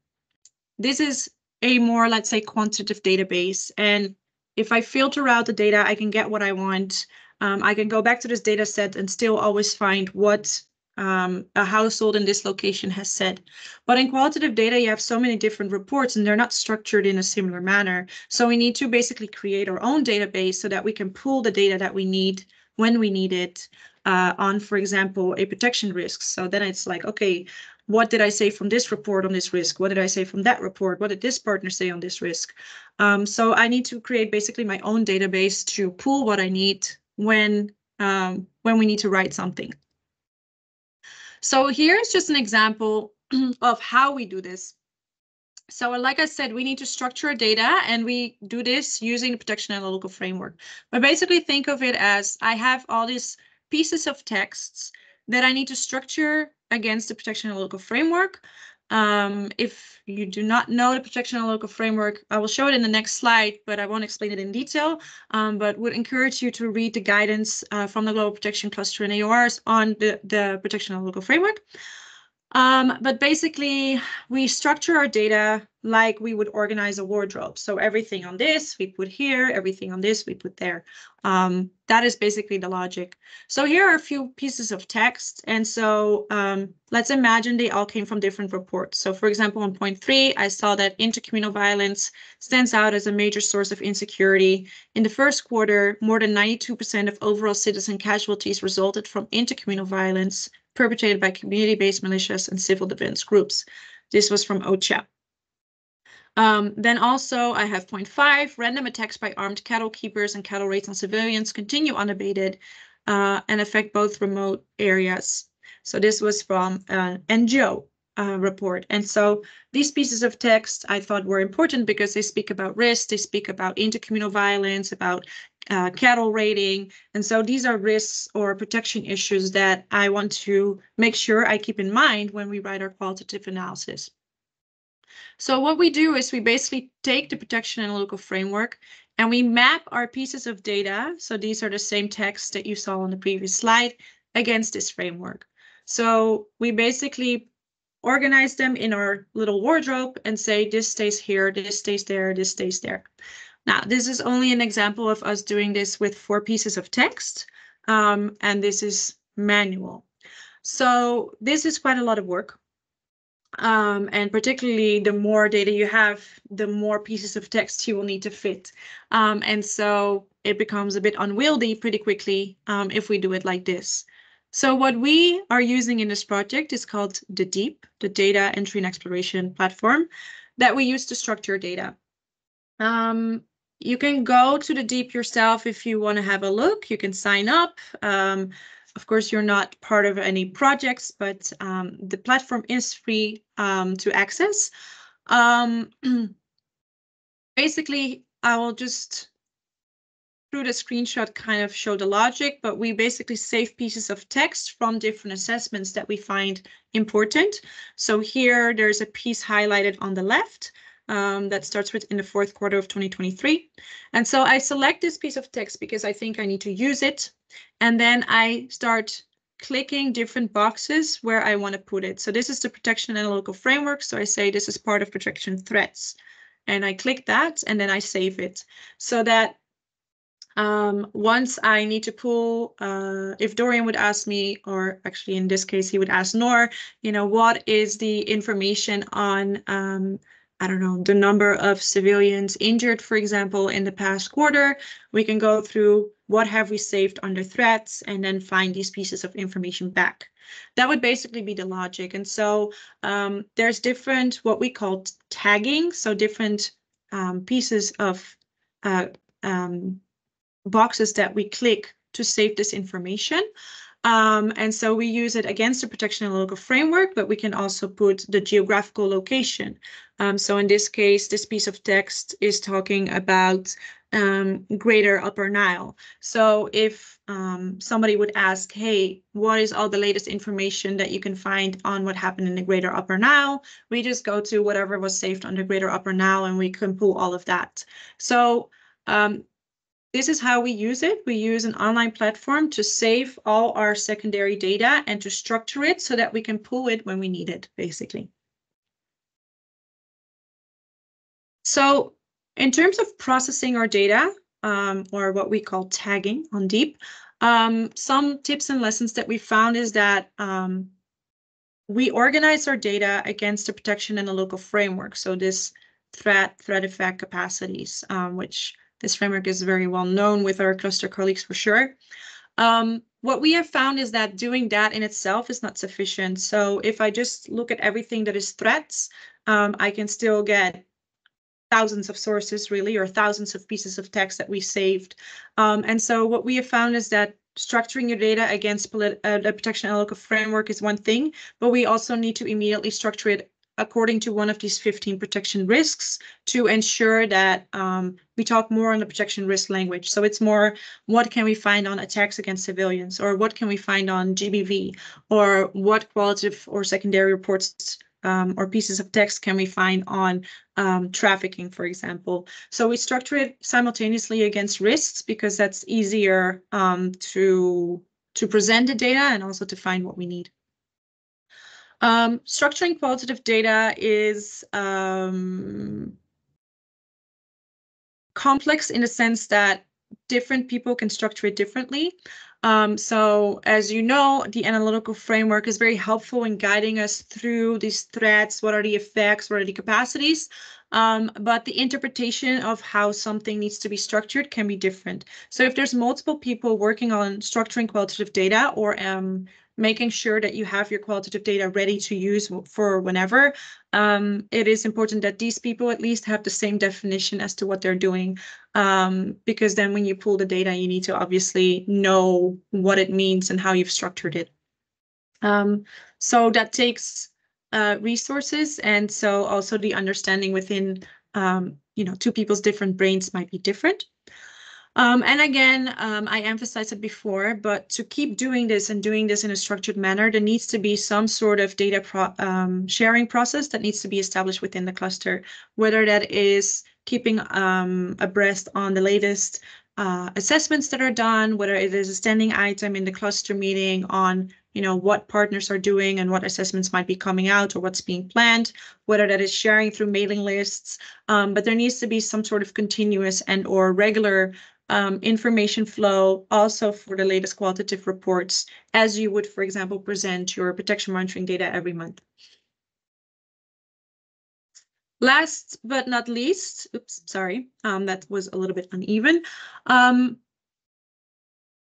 this is a more, let's say, quantitative database. And if I filter out the data, I can get what I want. Um, I can go back to this data set and still always find what um, a household in this location has said. But in qualitative data, you have so many different reports and they're not structured in a similar manner. So we need to basically create our own database so that we can pull the data that we need when we need it uh, on, for example, a protection risk. So then it's like, okay, what did I say from this report on this risk? What did I say from that report? What did this partner say on this risk? Um, so I need to create basically my own database to pull what I need when um, when we need to write something. So here's just an example [CLEARS THROAT] of how we do this. So like I said, we need to structure data and we do this using the protection analytical framework. But basically think of it as I have all these pieces of texts that I need to structure against the protection analytical framework. Um, if you do not know the protection analytical framework, I will show it in the next slide, but I won't explain it in detail, um, but would encourage you to read the guidance uh, from the Global Protection Cluster and AORs on the, the protection analytical framework. Um, but basically, we structure our data like we would organize a wardrobe. So everything on this we put here, everything on this we put there. Um, that is basically the logic. So here are a few pieces of text. And so um, let's imagine they all came from different reports. So for example, on point three, I saw that intercommunal violence stands out as a major source of insecurity. In the first quarter, more than 92% of overall citizen casualties resulted from intercommunal violence, perpetrated by community-based militias and civil defense groups. This was from OCHA. Um, then also I have point five, random attacks by armed cattle keepers and cattle raids on civilians continue unabated uh, and affect both remote areas. So this was from uh, NGO uh, report. And so these pieces of text I thought were important because they speak about risk, they speak about intercommunal violence, about uh, cattle raiding. And so these are risks or protection issues that I want to make sure I keep in mind when we write our qualitative analysis. So what we do is we basically take the protection analytical framework and we map our pieces of data. So these are the same texts that you saw on the previous slide against this framework. So we basically organize them in our little wardrobe and say this stays here, this stays there, this stays there. Now, this is only an example of us doing this with four pieces of text, um, and this is manual. So this is quite a lot of work. Um, and particularly the more data you have, the more pieces of text you will need to fit. Um, and so it becomes a bit unwieldy pretty quickly um, if we do it like this. So what we are using in this project is called the DEEP, the Data Entry and Exploration Platform, that we use to structure data. Um, you can go to the DEEP yourself if you want to have a look. You can sign up. Um, of course, you're not part of any projects, but um, the platform is free um, to access. Um, [CLEARS THROAT] basically, I will just through the screenshot kind of show the logic, but we basically save pieces of text from different assessments that we find important. So here there's a piece highlighted on the left um, that starts with in the fourth quarter of 2023. And so I select this piece of text because I think I need to use it. And then I start clicking different boxes where I want to put it. So this is the protection analytical framework. So I say this is part of protection threats. And I click that and then I save it so that um, once I need to pull, uh, if Dorian would ask me, or actually in this case, he would ask Nor, you know, what is the information on, um, I don't know, the number of civilians injured, for example, in the past quarter, we can go through what have we saved under threats and then find these pieces of information back. That would basically be the logic. And so um, there's different, what we call tagging, so different um, pieces of uh, um, boxes that we click to save this information. Um, and so we use it against the protection analytical framework, but we can also put the geographical location. Um, so in this case, this piece of text is talking about um, Greater Upper Nile. So if um, somebody would ask, hey, what is all the latest information that you can find on what happened in the Greater Upper Nile? We just go to whatever was saved on the Greater Upper Nile and we can pull all of that. So um, this is how we use it. We use an online platform to save all our secondary data and to structure it so that we can pull it when we need it, basically. So in terms of processing our data, um, or what we call tagging on DEEP, um, some tips and lessons that we found is that um, we organize our data against the protection analytical framework. So this threat, threat effect capacities, um, which this framework is very well known with our cluster colleagues for sure. Um, what we have found is that doing that in itself is not sufficient. So if I just look at everything that is threats, um, I can still get thousands of sources really, or thousands of pieces of text that we saved. Um, and so what we have found is that structuring your data against uh, the protection analytical framework is one thing, but we also need to immediately structure it according to one of these 15 protection risks to ensure that um, we talk more on the protection risk language. So it's more what can we find on attacks against civilians or what can we find on GBV or what qualitative or secondary reports um, or pieces of text can we find on um, trafficking, for example. So we structure it simultaneously against risks because that's easier um, to, to present the data and also to find what we need. Um, structuring qualitative data is um, complex in the sense that different people can structure it differently. Um, so as you know, the analytical framework is very helpful in guiding us through these threats. What are the effects? What are the capacities? Um, but the interpretation of how something needs to be structured can be different. So if there's multiple people working on structuring qualitative data or um, making sure that you have your qualitative data ready to use for whenever. Um, it is important that these people at least have the same definition as to what they're doing, um, because then when you pull the data, you need to obviously know what it means and how you've structured it. Um, so that takes uh, resources, and so also the understanding within, um, you know, two people's different brains might be different. Um, and again, um, I emphasized it before, but to keep doing this and doing this in a structured manner, there needs to be some sort of data pro um, sharing process that needs to be established within the cluster, whether that is keeping um, abreast on the latest uh, assessments that are done, whether it is a standing item in the cluster meeting on you know what partners are doing and what assessments might be coming out or what's being planned, whether that is sharing through mailing lists. Um, but there needs to be some sort of continuous and or regular um, information flow also for the latest qualitative reports as you would, for example, present your protection monitoring data every month. Last but not least, oops, sorry, um, that was a little bit uneven. Um,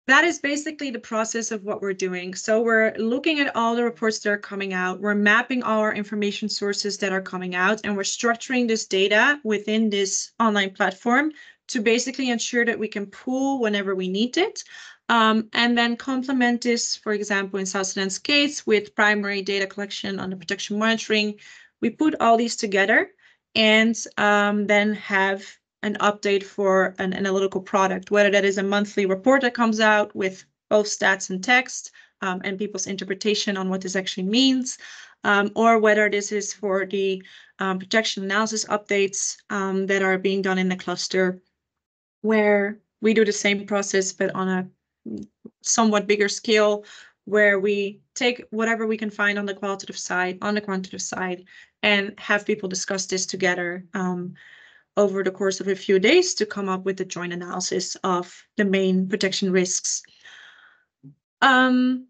that is basically the process of what we're doing. So we're looking at all the reports that are coming out. We're mapping all our information sources that are coming out, and we're structuring this data within this online platform to basically ensure that we can pull whenever we need it. Um, and then complement this, for example, in South Sudan's case with primary data collection on the protection monitoring. We put all these together and um, then have an update for an analytical product, whether that is a monthly report that comes out with both stats and text um, and people's interpretation on what this actually means, um, or whether this is for the um, protection analysis updates um, that are being done in the cluster, where we do the same process but on a somewhat bigger scale, where we take whatever we can find on the qualitative side, on the quantitative side, and have people discuss this together um, over the course of a few days to come up with a joint analysis of the main protection risks. Um,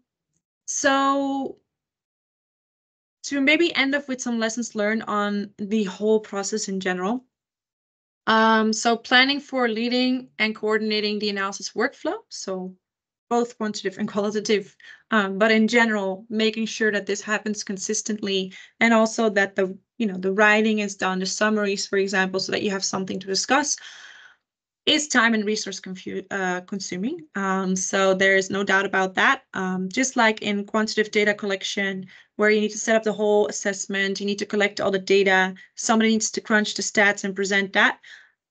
so to maybe end up with some lessons learned on the whole process in general. Um, so planning for leading and coordinating the analysis workflow. So both quantitative [LAUGHS] and qualitative, um, but in general, making sure that this happens consistently and also that the, you know, the writing is done, the summaries, for example, so that you have something to discuss is time and resource uh, consuming. Um, so there is no doubt about that. Um, just like in quantitative data collection, where you need to set up the whole assessment, you need to collect all the data, somebody needs to crunch the stats and present that.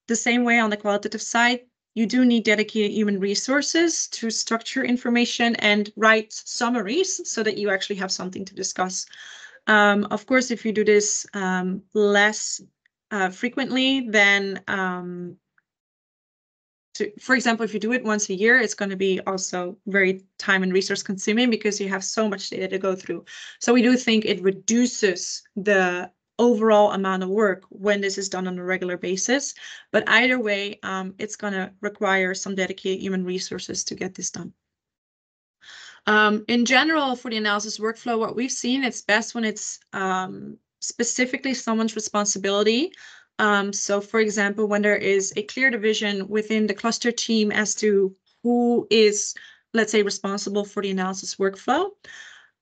The same way on the qualitative side, you do need dedicated human resources to structure information and write summaries so that you actually have something to discuss. Um, of course, if you do this um, less uh, frequently, then um, to, for example, if you do it once a year, it's going to be also very time and resource consuming because you have so much data to go through. So we do think it reduces the overall amount of work when this is done on a regular basis. But either way, um, it's going to require some dedicated human resources to get this done. Um, in general, for the analysis workflow, what we've seen, it's best when it's um, specifically someone's responsibility. Um, so, for example, when there is a clear division within the cluster team as to who is, let's say, responsible for the analysis workflow.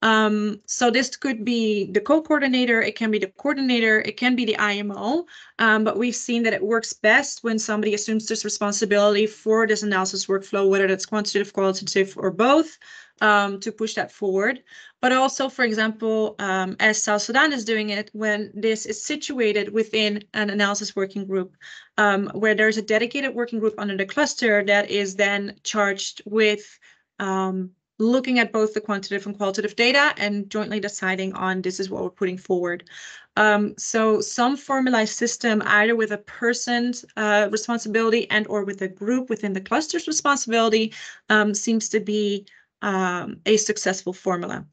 Um, so this could be the co-coordinator, it can be the coordinator, it can be the IMO, um, but we've seen that it works best when somebody assumes this responsibility for this analysis workflow, whether that's quantitative, qualitative, or both, um, to push that forward. But also, for example, um, as South Sudan is doing it, when this is situated within an analysis working group, um, where there's a dedicated working group under the cluster that is then charged with um, looking at both the quantitative and qualitative data and jointly deciding on this is what we're putting forward. Um, so some formalized system, either with a person's uh, responsibility and or with a group within the cluster's responsibility, um, seems to be um, a successful formula.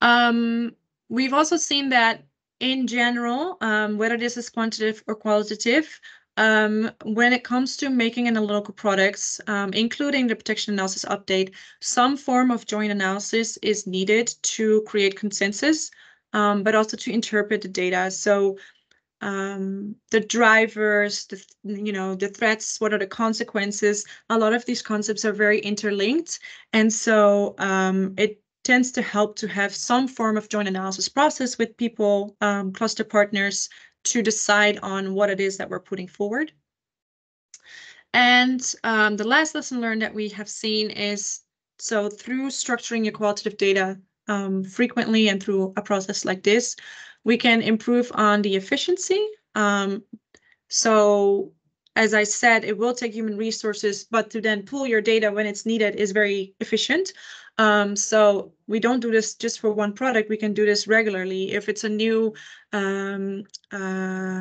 Um, we've also seen that in general, um, whether this is quantitative or qualitative, um, when it comes to making analytical products, um, including the protection analysis update, some form of joint analysis is needed to create consensus, um, but also to interpret the data. So um, the drivers, the you know the threats, what are the consequences? A lot of these concepts are very interlinked, and so um, it tends to help to have some form of joint analysis process with people, um, cluster partners, to decide on what it is that we're putting forward. And um, the last lesson learned that we have seen is so through structuring your qualitative data um, frequently and through a process like this, we can improve on the efficiency. Um, so as I said, it will take human resources, but to then pull your data when it's needed is very efficient. Um, so we don't do this just for one product. We can do this regularly. If it's a new um, uh,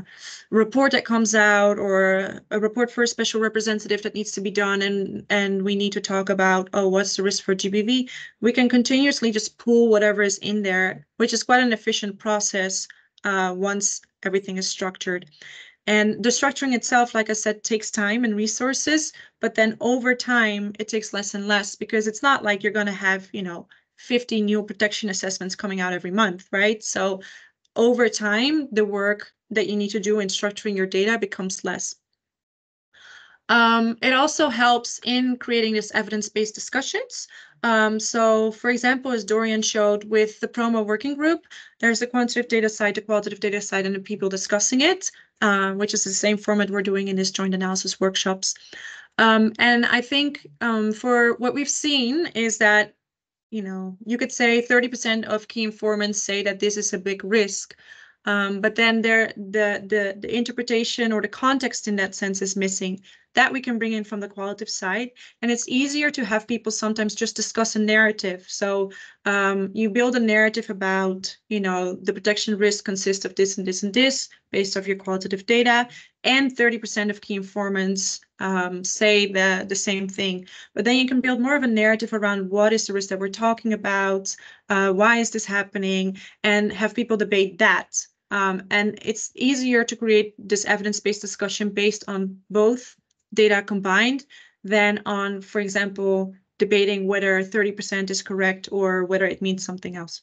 report that comes out or a report for a special representative that needs to be done and, and we need to talk about, oh, what's the risk for GBV? We can continuously just pull whatever is in there, which is quite an efficient process uh, once everything is structured. And the structuring itself, like I said, takes time and resources, but then over time, it takes less and less because it's not like you're going to have, you know, 50 new protection assessments coming out every month, right? So over time, the work that you need to do in structuring your data becomes less. Um, it also helps in creating this evidence-based discussions. Um, so, for example, as Dorian showed with the promo working group, there's a quantitative data side, a qualitative data side, and the people discussing it, uh, which is the same format we're doing in this joint analysis workshops. Um, and I think um, for what we've seen is that, you know, you could say 30% of key informants say that this is a big risk. Um, but then there, the, the, the interpretation or the context in that sense is missing. That we can bring in from the qualitative side. And it's easier to have people sometimes just discuss a narrative. So um, you build a narrative about, you know, the protection risk consists of this and this and this based off your qualitative data. And 30% of key informants um, say the, the same thing. But then you can build more of a narrative around what is the risk that we're talking about, uh, why is this happening, and have people debate that. Um, and it's easier to create this evidence-based discussion based on both data combined than on, for example, debating whether 30% is correct or whether it means something else.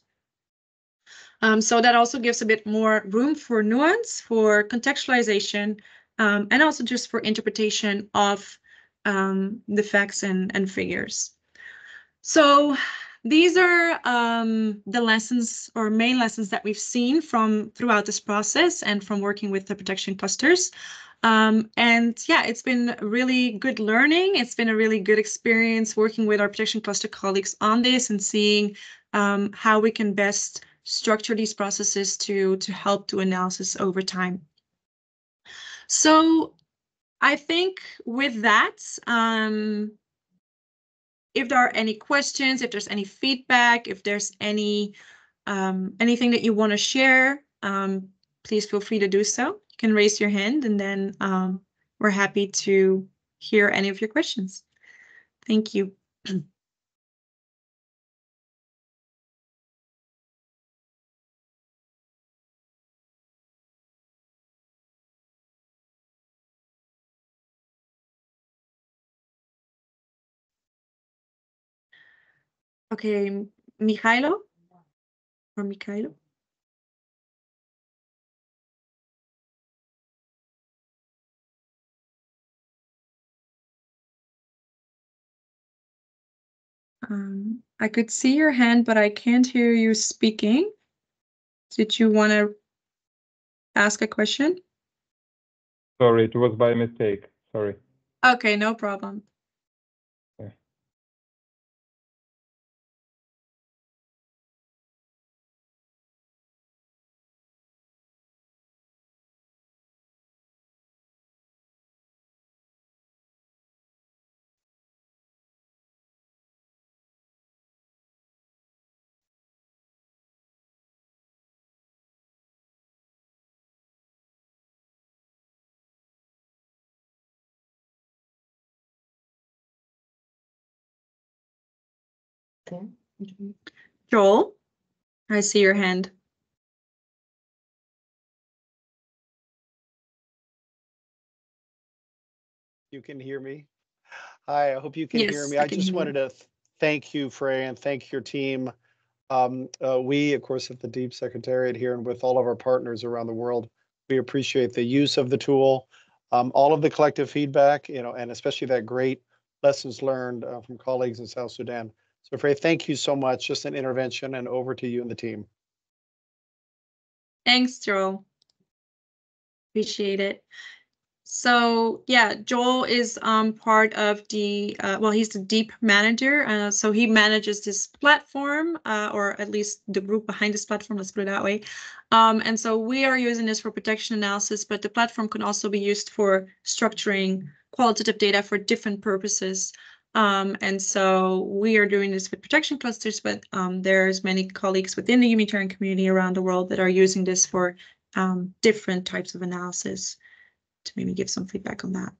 Um, so that also gives a bit more room for nuance, for contextualization, um, and also just for interpretation of um, the facts and, and figures. So these are um, the lessons or main lessons that we've seen from throughout this process and from working with the protection clusters. Um, and yeah, it's been really good learning. It's been a really good experience working with our protection cluster colleagues on this and seeing um, how we can best structure these processes to, to help do analysis over time. So I think with that, um, if there are any questions, if there's any feedback, if there's any um, anything that you want to share, um, please feel free to do so You can raise your hand and then um, we're happy to hear any of your questions. Thank you. [CLEARS THROAT] Okay, Mijailo or Mikhailo? Um, I could see your hand, but I can't hear you speaking. Did you want to ask a question? Sorry, it was by mistake. Sorry. Okay, no problem. Joel, I see your hand. You can hear me? Hi, I hope you can hear me. I I just wanted to thank you, Frey, and thank your team. Um, uh, we, of course, at the DEEP Secretariat here and with all of our partners around the world, we appreciate the use of the tool, um, all of the collective feedback, you know, and especially that great lessons learned uh, from colleagues in South Sudan. So Frey, thank you so much. Just an intervention and over to you and the team. Thanks, Joel. Appreciate it. So yeah, Joel is um part of the uh, well, he's the DEEP manager. Uh, so he manages this platform, uh, or at least the group behind this platform. Let's put it that way. Um, and so we are using this for protection analysis, but the platform can also be used for structuring qualitative data for different purposes. Um, and so we are doing this with protection clusters, but um, there's many colleagues within the humanitarian community around the world that are using this for um, different types of analysis to maybe give some feedback on that.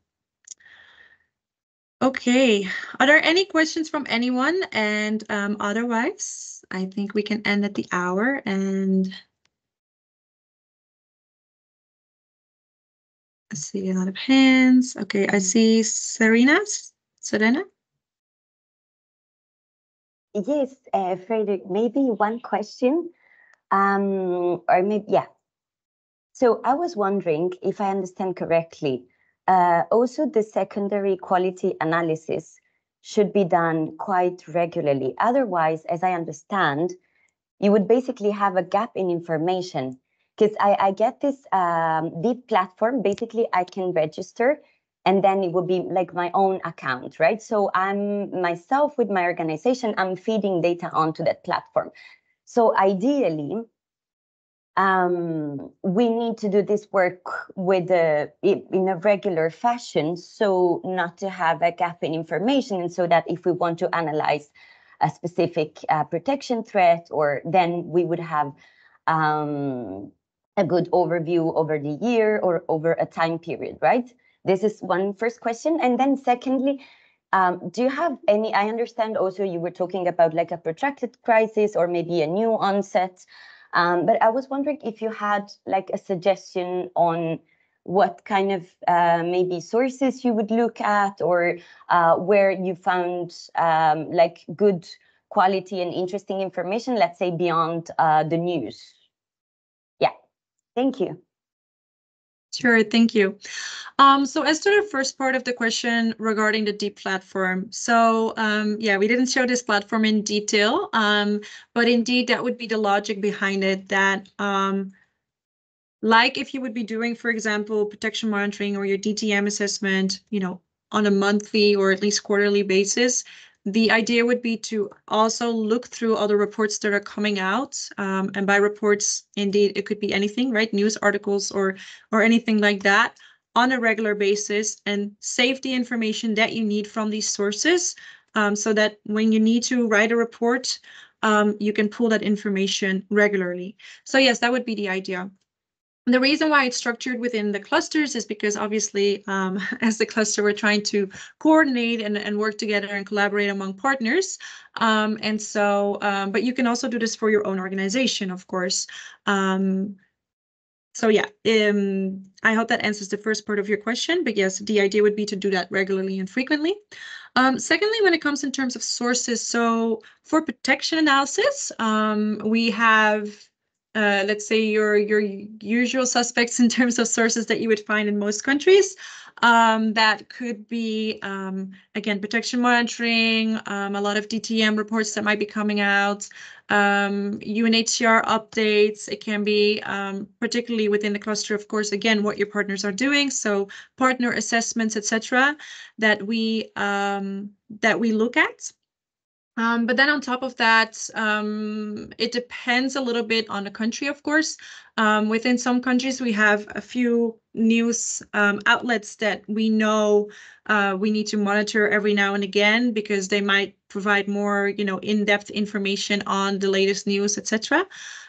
Okay, are there any questions from anyone? And um, otherwise, I think we can end at the hour and I see a lot of hands. Okay, I see Serena. Serena? Yes, uh, Frederick, maybe one question, um, or maybe, yeah. So I was wondering if I understand correctly, uh, also the secondary quality analysis should be done quite regularly. Otherwise, as I understand, you would basically have a gap in information because I, I get this um, DEEP platform. Basically, I can register and then it would be like my own account, right? So I'm myself with my organization, I'm feeding data onto that platform. So ideally, um, we need to do this work with a, in a regular fashion, so not to have a gap in information, and so that if we want to analyze a specific uh, protection threat, or then we would have um, a good overview over the year or over a time period, right? This is one first question, and then secondly, um, do you have any? I understand also you were talking about like a protracted crisis or maybe a new onset. Um, but I was wondering if you had like a suggestion on what kind of uh, maybe sources you would look at or uh, where you found um, like good quality and interesting information, let's say beyond uh, the news. Yeah, thank you. Sure, thank you. Um, so as to the first part of the question regarding the DEEP platform, so um, yeah, we didn't show this platform in detail, um, but indeed that would be the logic behind it that um, like if you would be doing, for example, protection monitoring or your DTM assessment, you know, on a monthly or at least quarterly basis, the idea would be to also look through all the reports that are coming out. Um, and by reports, indeed, it could be anything, right? News articles or or anything like that on a regular basis and save the information that you need from these sources um, so that when you need to write a report, um, you can pull that information regularly. So yes, that would be the idea the reason why it's structured within the clusters is because obviously um, [LAUGHS] as the cluster we're trying to coordinate and, and work together and collaborate among partners. Um, and so um, but you can also do this for your own organization of course. Um, so yeah um, i hope that answers the first part of your question but yes the idea would be to do that regularly and frequently. Um, secondly, when it comes in terms of sources, so for protection analysis, um, we have uh, let's say your your usual suspects in terms of sources that you would find in most countries. Um, that could be um, again protection monitoring, um, a lot of DTM reports that might be coming out, UNHCR um, updates. It can be um, particularly within the cluster, of course, again what your partners are doing. So partner assessments, etc. That we um, that we look at. Um, but then on top of that, um, it depends a little bit on the country, of course. Um, within some countries, we have a few news um, outlets that we know uh, we need to monitor every now and again because they might provide more, you know, in-depth information on the latest news, etc.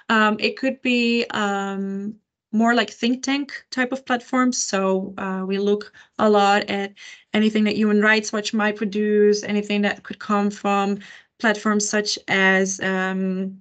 Um, it could be um, more like think tank type of platforms. So uh, we look a lot at anything that Human Rights Watch might produce, anything that could come from platforms such as um,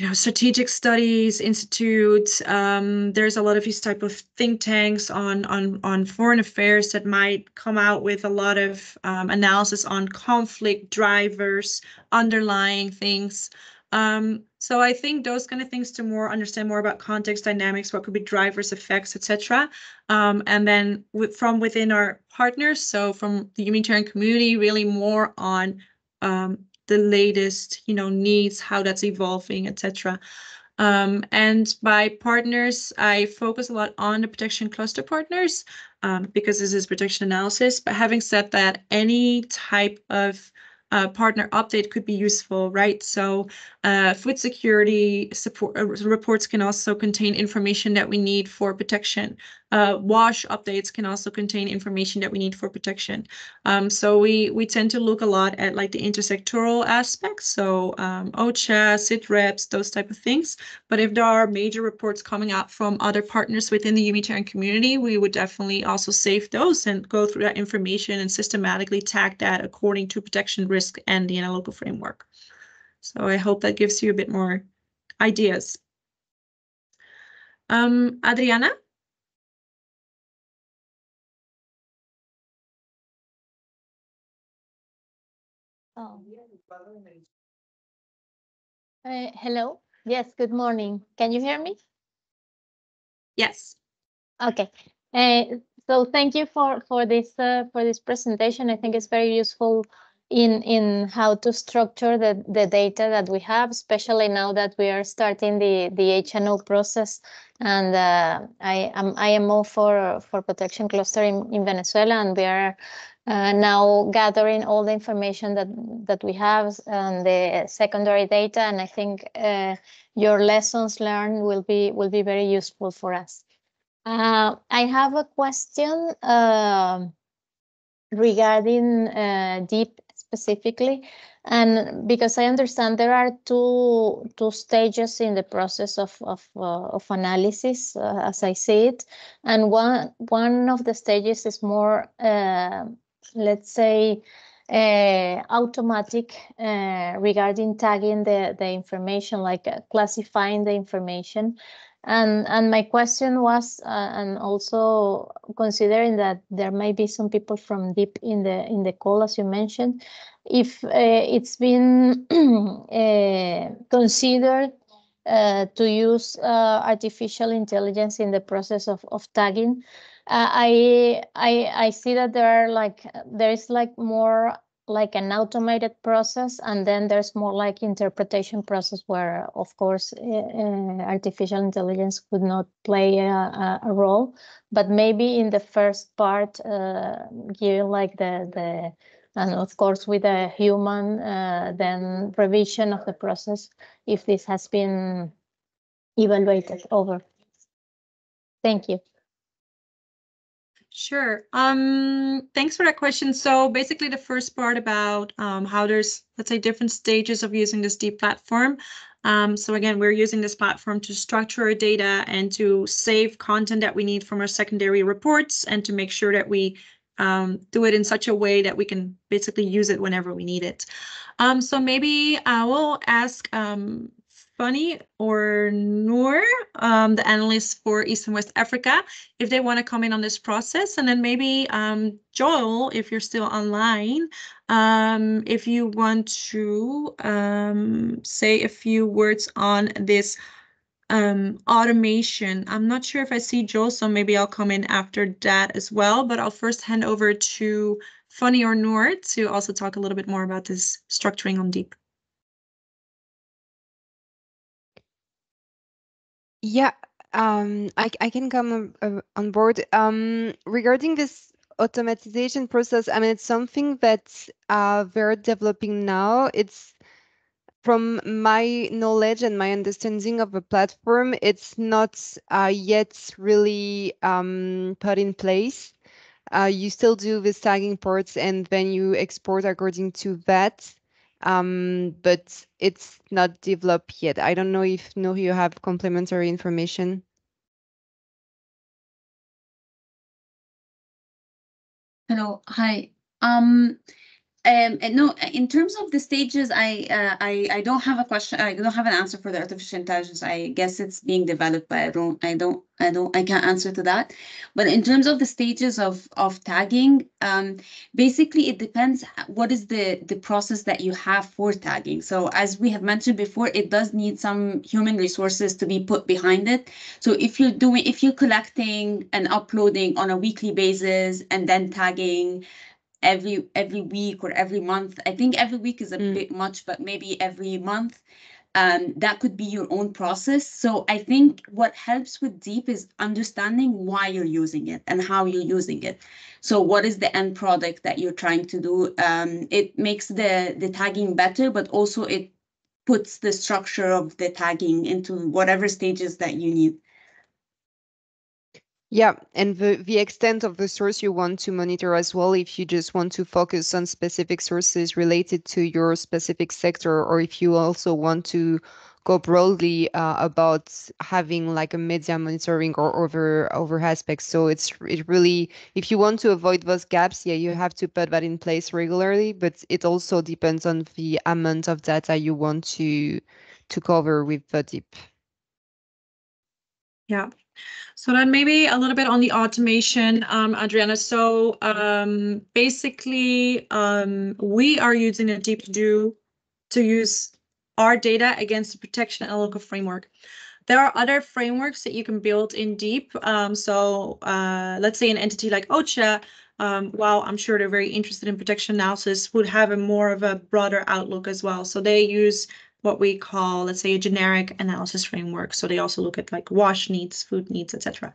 you know, strategic studies institute. Um, there's a lot of these type of think tanks on on on foreign affairs that might come out with a lot of um, analysis on conflict drivers, underlying things. Um, so I think those kind of things to more understand more about context dynamics, what could be drivers, effects, etc. Um, and then from within our partners, so from the humanitarian community, really more on um, the latest, you know, needs, how that's evolving, etc. Um, and by partners, I focus a lot on the protection cluster partners um, because this is protection analysis. But having said that, any type of uh, partner update could be useful, right? So uh, food security support uh, reports can also contain information that we need for protection. Uh, WASH updates can also contain information that we need for protection. Um, so we we tend to look a lot at like the intersectoral aspects, so um, OCHA, SITREPs, those type of things. But if there are major reports coming out from other partners within the humanitarian community, we would definitely also save those and go through that information and systematically tag that according to protection risk and the analytical framework. So I hope that gives you a bit more ideas. Um, Adriana? Uh, hello. Yes, good morning. Can you hear me? Yes. Okay. Uh, so thank you for for this uh, for this presentation. I think it's very useful in in how to structure the, the data that we have, especially now that we are starting the, the HNO process. And uh, I am IMO for, for protection cluster in, in Venezuela, and we are uh, now gathering all the information that, that we have and the secondary data. And I think uh, your lessons learned will be, will be very useful for us. Uh, I have a question um, regarding uh, DEEP specifically, and because I understand there are two two stages in the process of of, uh, of analysis, uh, as I see it, and one one of the stages is more, let's say, uh, automatic uh, regarding tagging the the information, like uh, classifying the information. And and my question was, uh, and also considering that there may be some people from DEEP in the in the call, as you mentioned, if uh, it's been [CLEARS THROAT] uh, considered to use artificial intelligence in the process of of tagging. Uh, I I I see that there are like there is like more like an automated process and then there's more like interpretation process where of course uh, artificial intelligence could not play a, a, role. But maybe in the first part uh, give like the the and of course with a human uh, then revision of the process if this has been evaluated over. Thank you Sure. Um, thanks for that question. So basically the first part about um, how there's, let's say, different stages of using this DEEP platform. Um, so again, we're using this platform to structure our data and to save content that we need from our secondary reports and to make sure that we um, do it in such a way that we can basically use it whenever we need it. Um, so maybe I will ask um, Funny or Noor, um, the analyst for East and West Africa, if they want to comment on this process. And then maybe um, Joel, if you're still online, um, if you want to um, say a few words on this um, automation. I'm not sure if I see Joel, so maybe I'll come in after that as well. But I'll first hand over to Funny or Noor to also talk a little bit more about this structuring on DEEP. Yeah, um, I, I can come uh, on board. Um, regarding this automatization process, I mean, it's something that uh, very developing now. It's from my knowledge and my understanding of the platform, it's not uh, yet really um, put in place. Uh, you still do the tagging parts and then you export according to that um, but it's not developed yet. I don't know if no you have complementary information. Hello, hi. Um, um, no, in terms of the stages, I, uh, I I don't have a question. I don't have an answer for the artificial intelligence. I guess it's being developed, but I don't I don't I don't I can't answer to that. But in terms of the stages of of tagging, um, basically it depends what is the the process that you have for tagging. So as we have mentioned before, it does need some human resources to be put behind it. So if you're doing if you're collecting and uploading on a weekly basis and then tagging every every week or every month. I think every week is a Mm. bit much, but maybe every month. Um, that could be your own process. So I think what helps with DEEP is understanding why you're using it and how you're using it. So what is the end product that you're trying to do? Um, it makes the the tagging better, but also it puts the structure of the tagging into whatever stages that you need. Yeah, and the, the extent of the source you want to monitor as well, if you just want to focus on specific sources related to your specific sector, or if you also want to go broadly uh, about having like a media monitoring or over over aspects. So it's it really if you want to avoid those gaps, yeah, you have to put that in place regularly. But it also depends on the amount of data you want to to cover with the DEEP. Yeah. So then maybe a little bit on the automation, um, Adriana. So um, basically, um, we are using a DEEP to do to use our data against the protection analytical framework. There are other frameworks that you can build in DEEP. Um, so uh, let's say an entity like OCHA um, while I'm sure they're very interested in protection analysis, would have a more of a broader outlook as well. So they use what we call, let's say, a generic analysis framework. So they also look at like WASH needs, food needs, etc.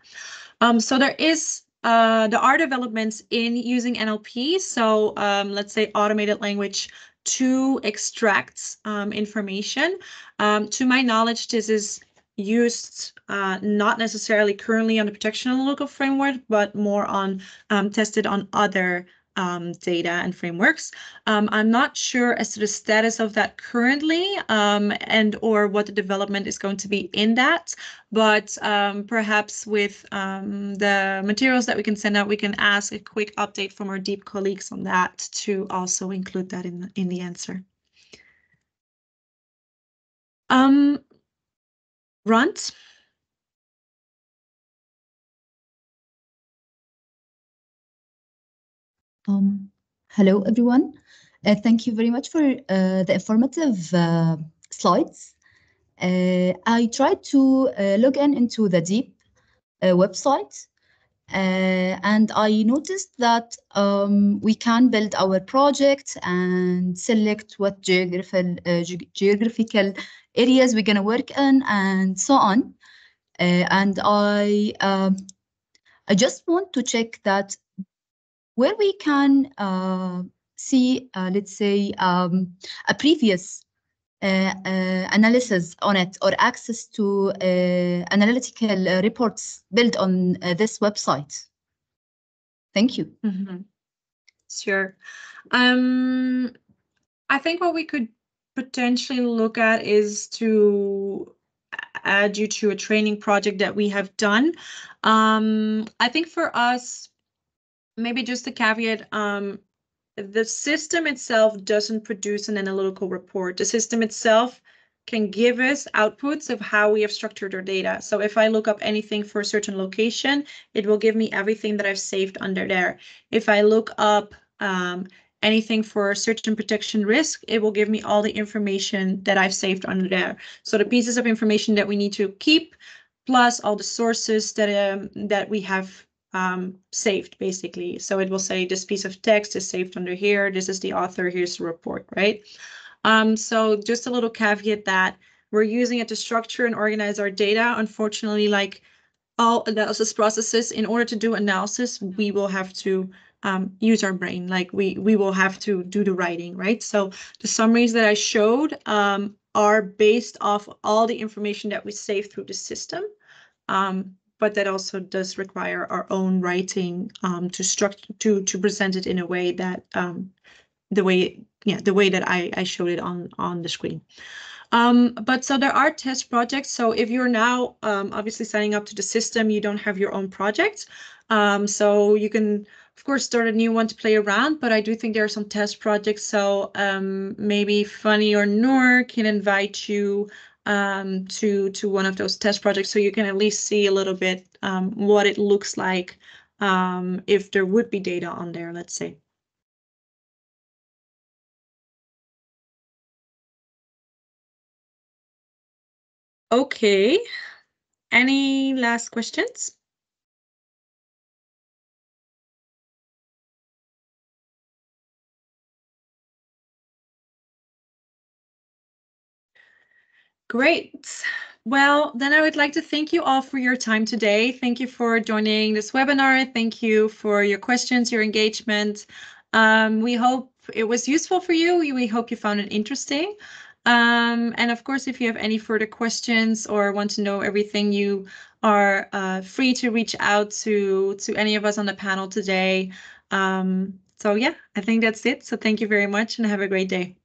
Um, so there is uh, there are developments in using NLP. So um, let's say automated language to extract um, information. Um, to my knowledge, this is used uh, not necessarily currently on the protection analytical framework, but more on um, tested on other um, data and frameworks. Um, I'm not sure as to the status of that currently um, and or what the development is going to be in that, but um, perhaps with um, the materials that we can send out, we can ask a quick update from our DEEP colleagues on that to also include that in, in the answer. Um, Runt? Um, hello, everyone. Uh, thank you very much for uh, the informative uh, slides. Uh, I tried to uh, log in into the DEEP uh, website, and I noticed that um, we can build our project and select what geographical, ge geographical areas we're going to work in and so on. and I, um, I just want to check that where we can uh, see, uh, let's say, um, a previous uh, analysis on it or access to analytical reports built on this website. Thank you. Mm -hmm. Sure. Um, I think what we could potentially look at is to add you to a training project that we have done. Um, I think for us, maybe just a caveat, um, the system itself doesn't produce an analytical report. The system itself can give us outputs of how we have structured our data. So if I look up anything for a certain location, it will give me everything that I've saved under there. If I look up um, anything for a certain protection risk, it will give me all the information that I've saved under there. So the pieces of information that we need to keep, plus all the sources that um, that we have um, saved basically. So it will say this piece of text is saved under here. This is the author. Here's the report, right? Um, so just a little caveat that we're using it to structure and organize our data. Unfortunately, like all analysis processes, in order to do analysis, we will have to um, use our brain. Like we we will have to do the writing, right? So the summaries that I showed um, are based off all the information that we save through the system. Um, but that also does require our own writing um, to structure to to present it in a way that um, the way yeah the way that I I showed it on on the screen. Um, but so there are test projects. So if you're now um, obviously signing up to the system, you don't have your own project. Um, so you can of course start a new one to play around. But I do think there are some test projects. So um, maybe Funny or Noor can invite you um, to to one of those test projects so you can at least see a little bit um, what it looks like um, if there would be data on there, let's say. Okay, any last questions? Great. Well, then I would like to thank you all for your time today. Thank you for joining this webinar. Thank you for your questions, your engagement. Um, we hope it was useful for you. We hope you found it interesting. Um, and of course, if you have any further questions or want to know everything, you are uh, free to reach out to, to any of us on the panel today. Um, so yeah, I think that's it. So thank you very much and have a great day.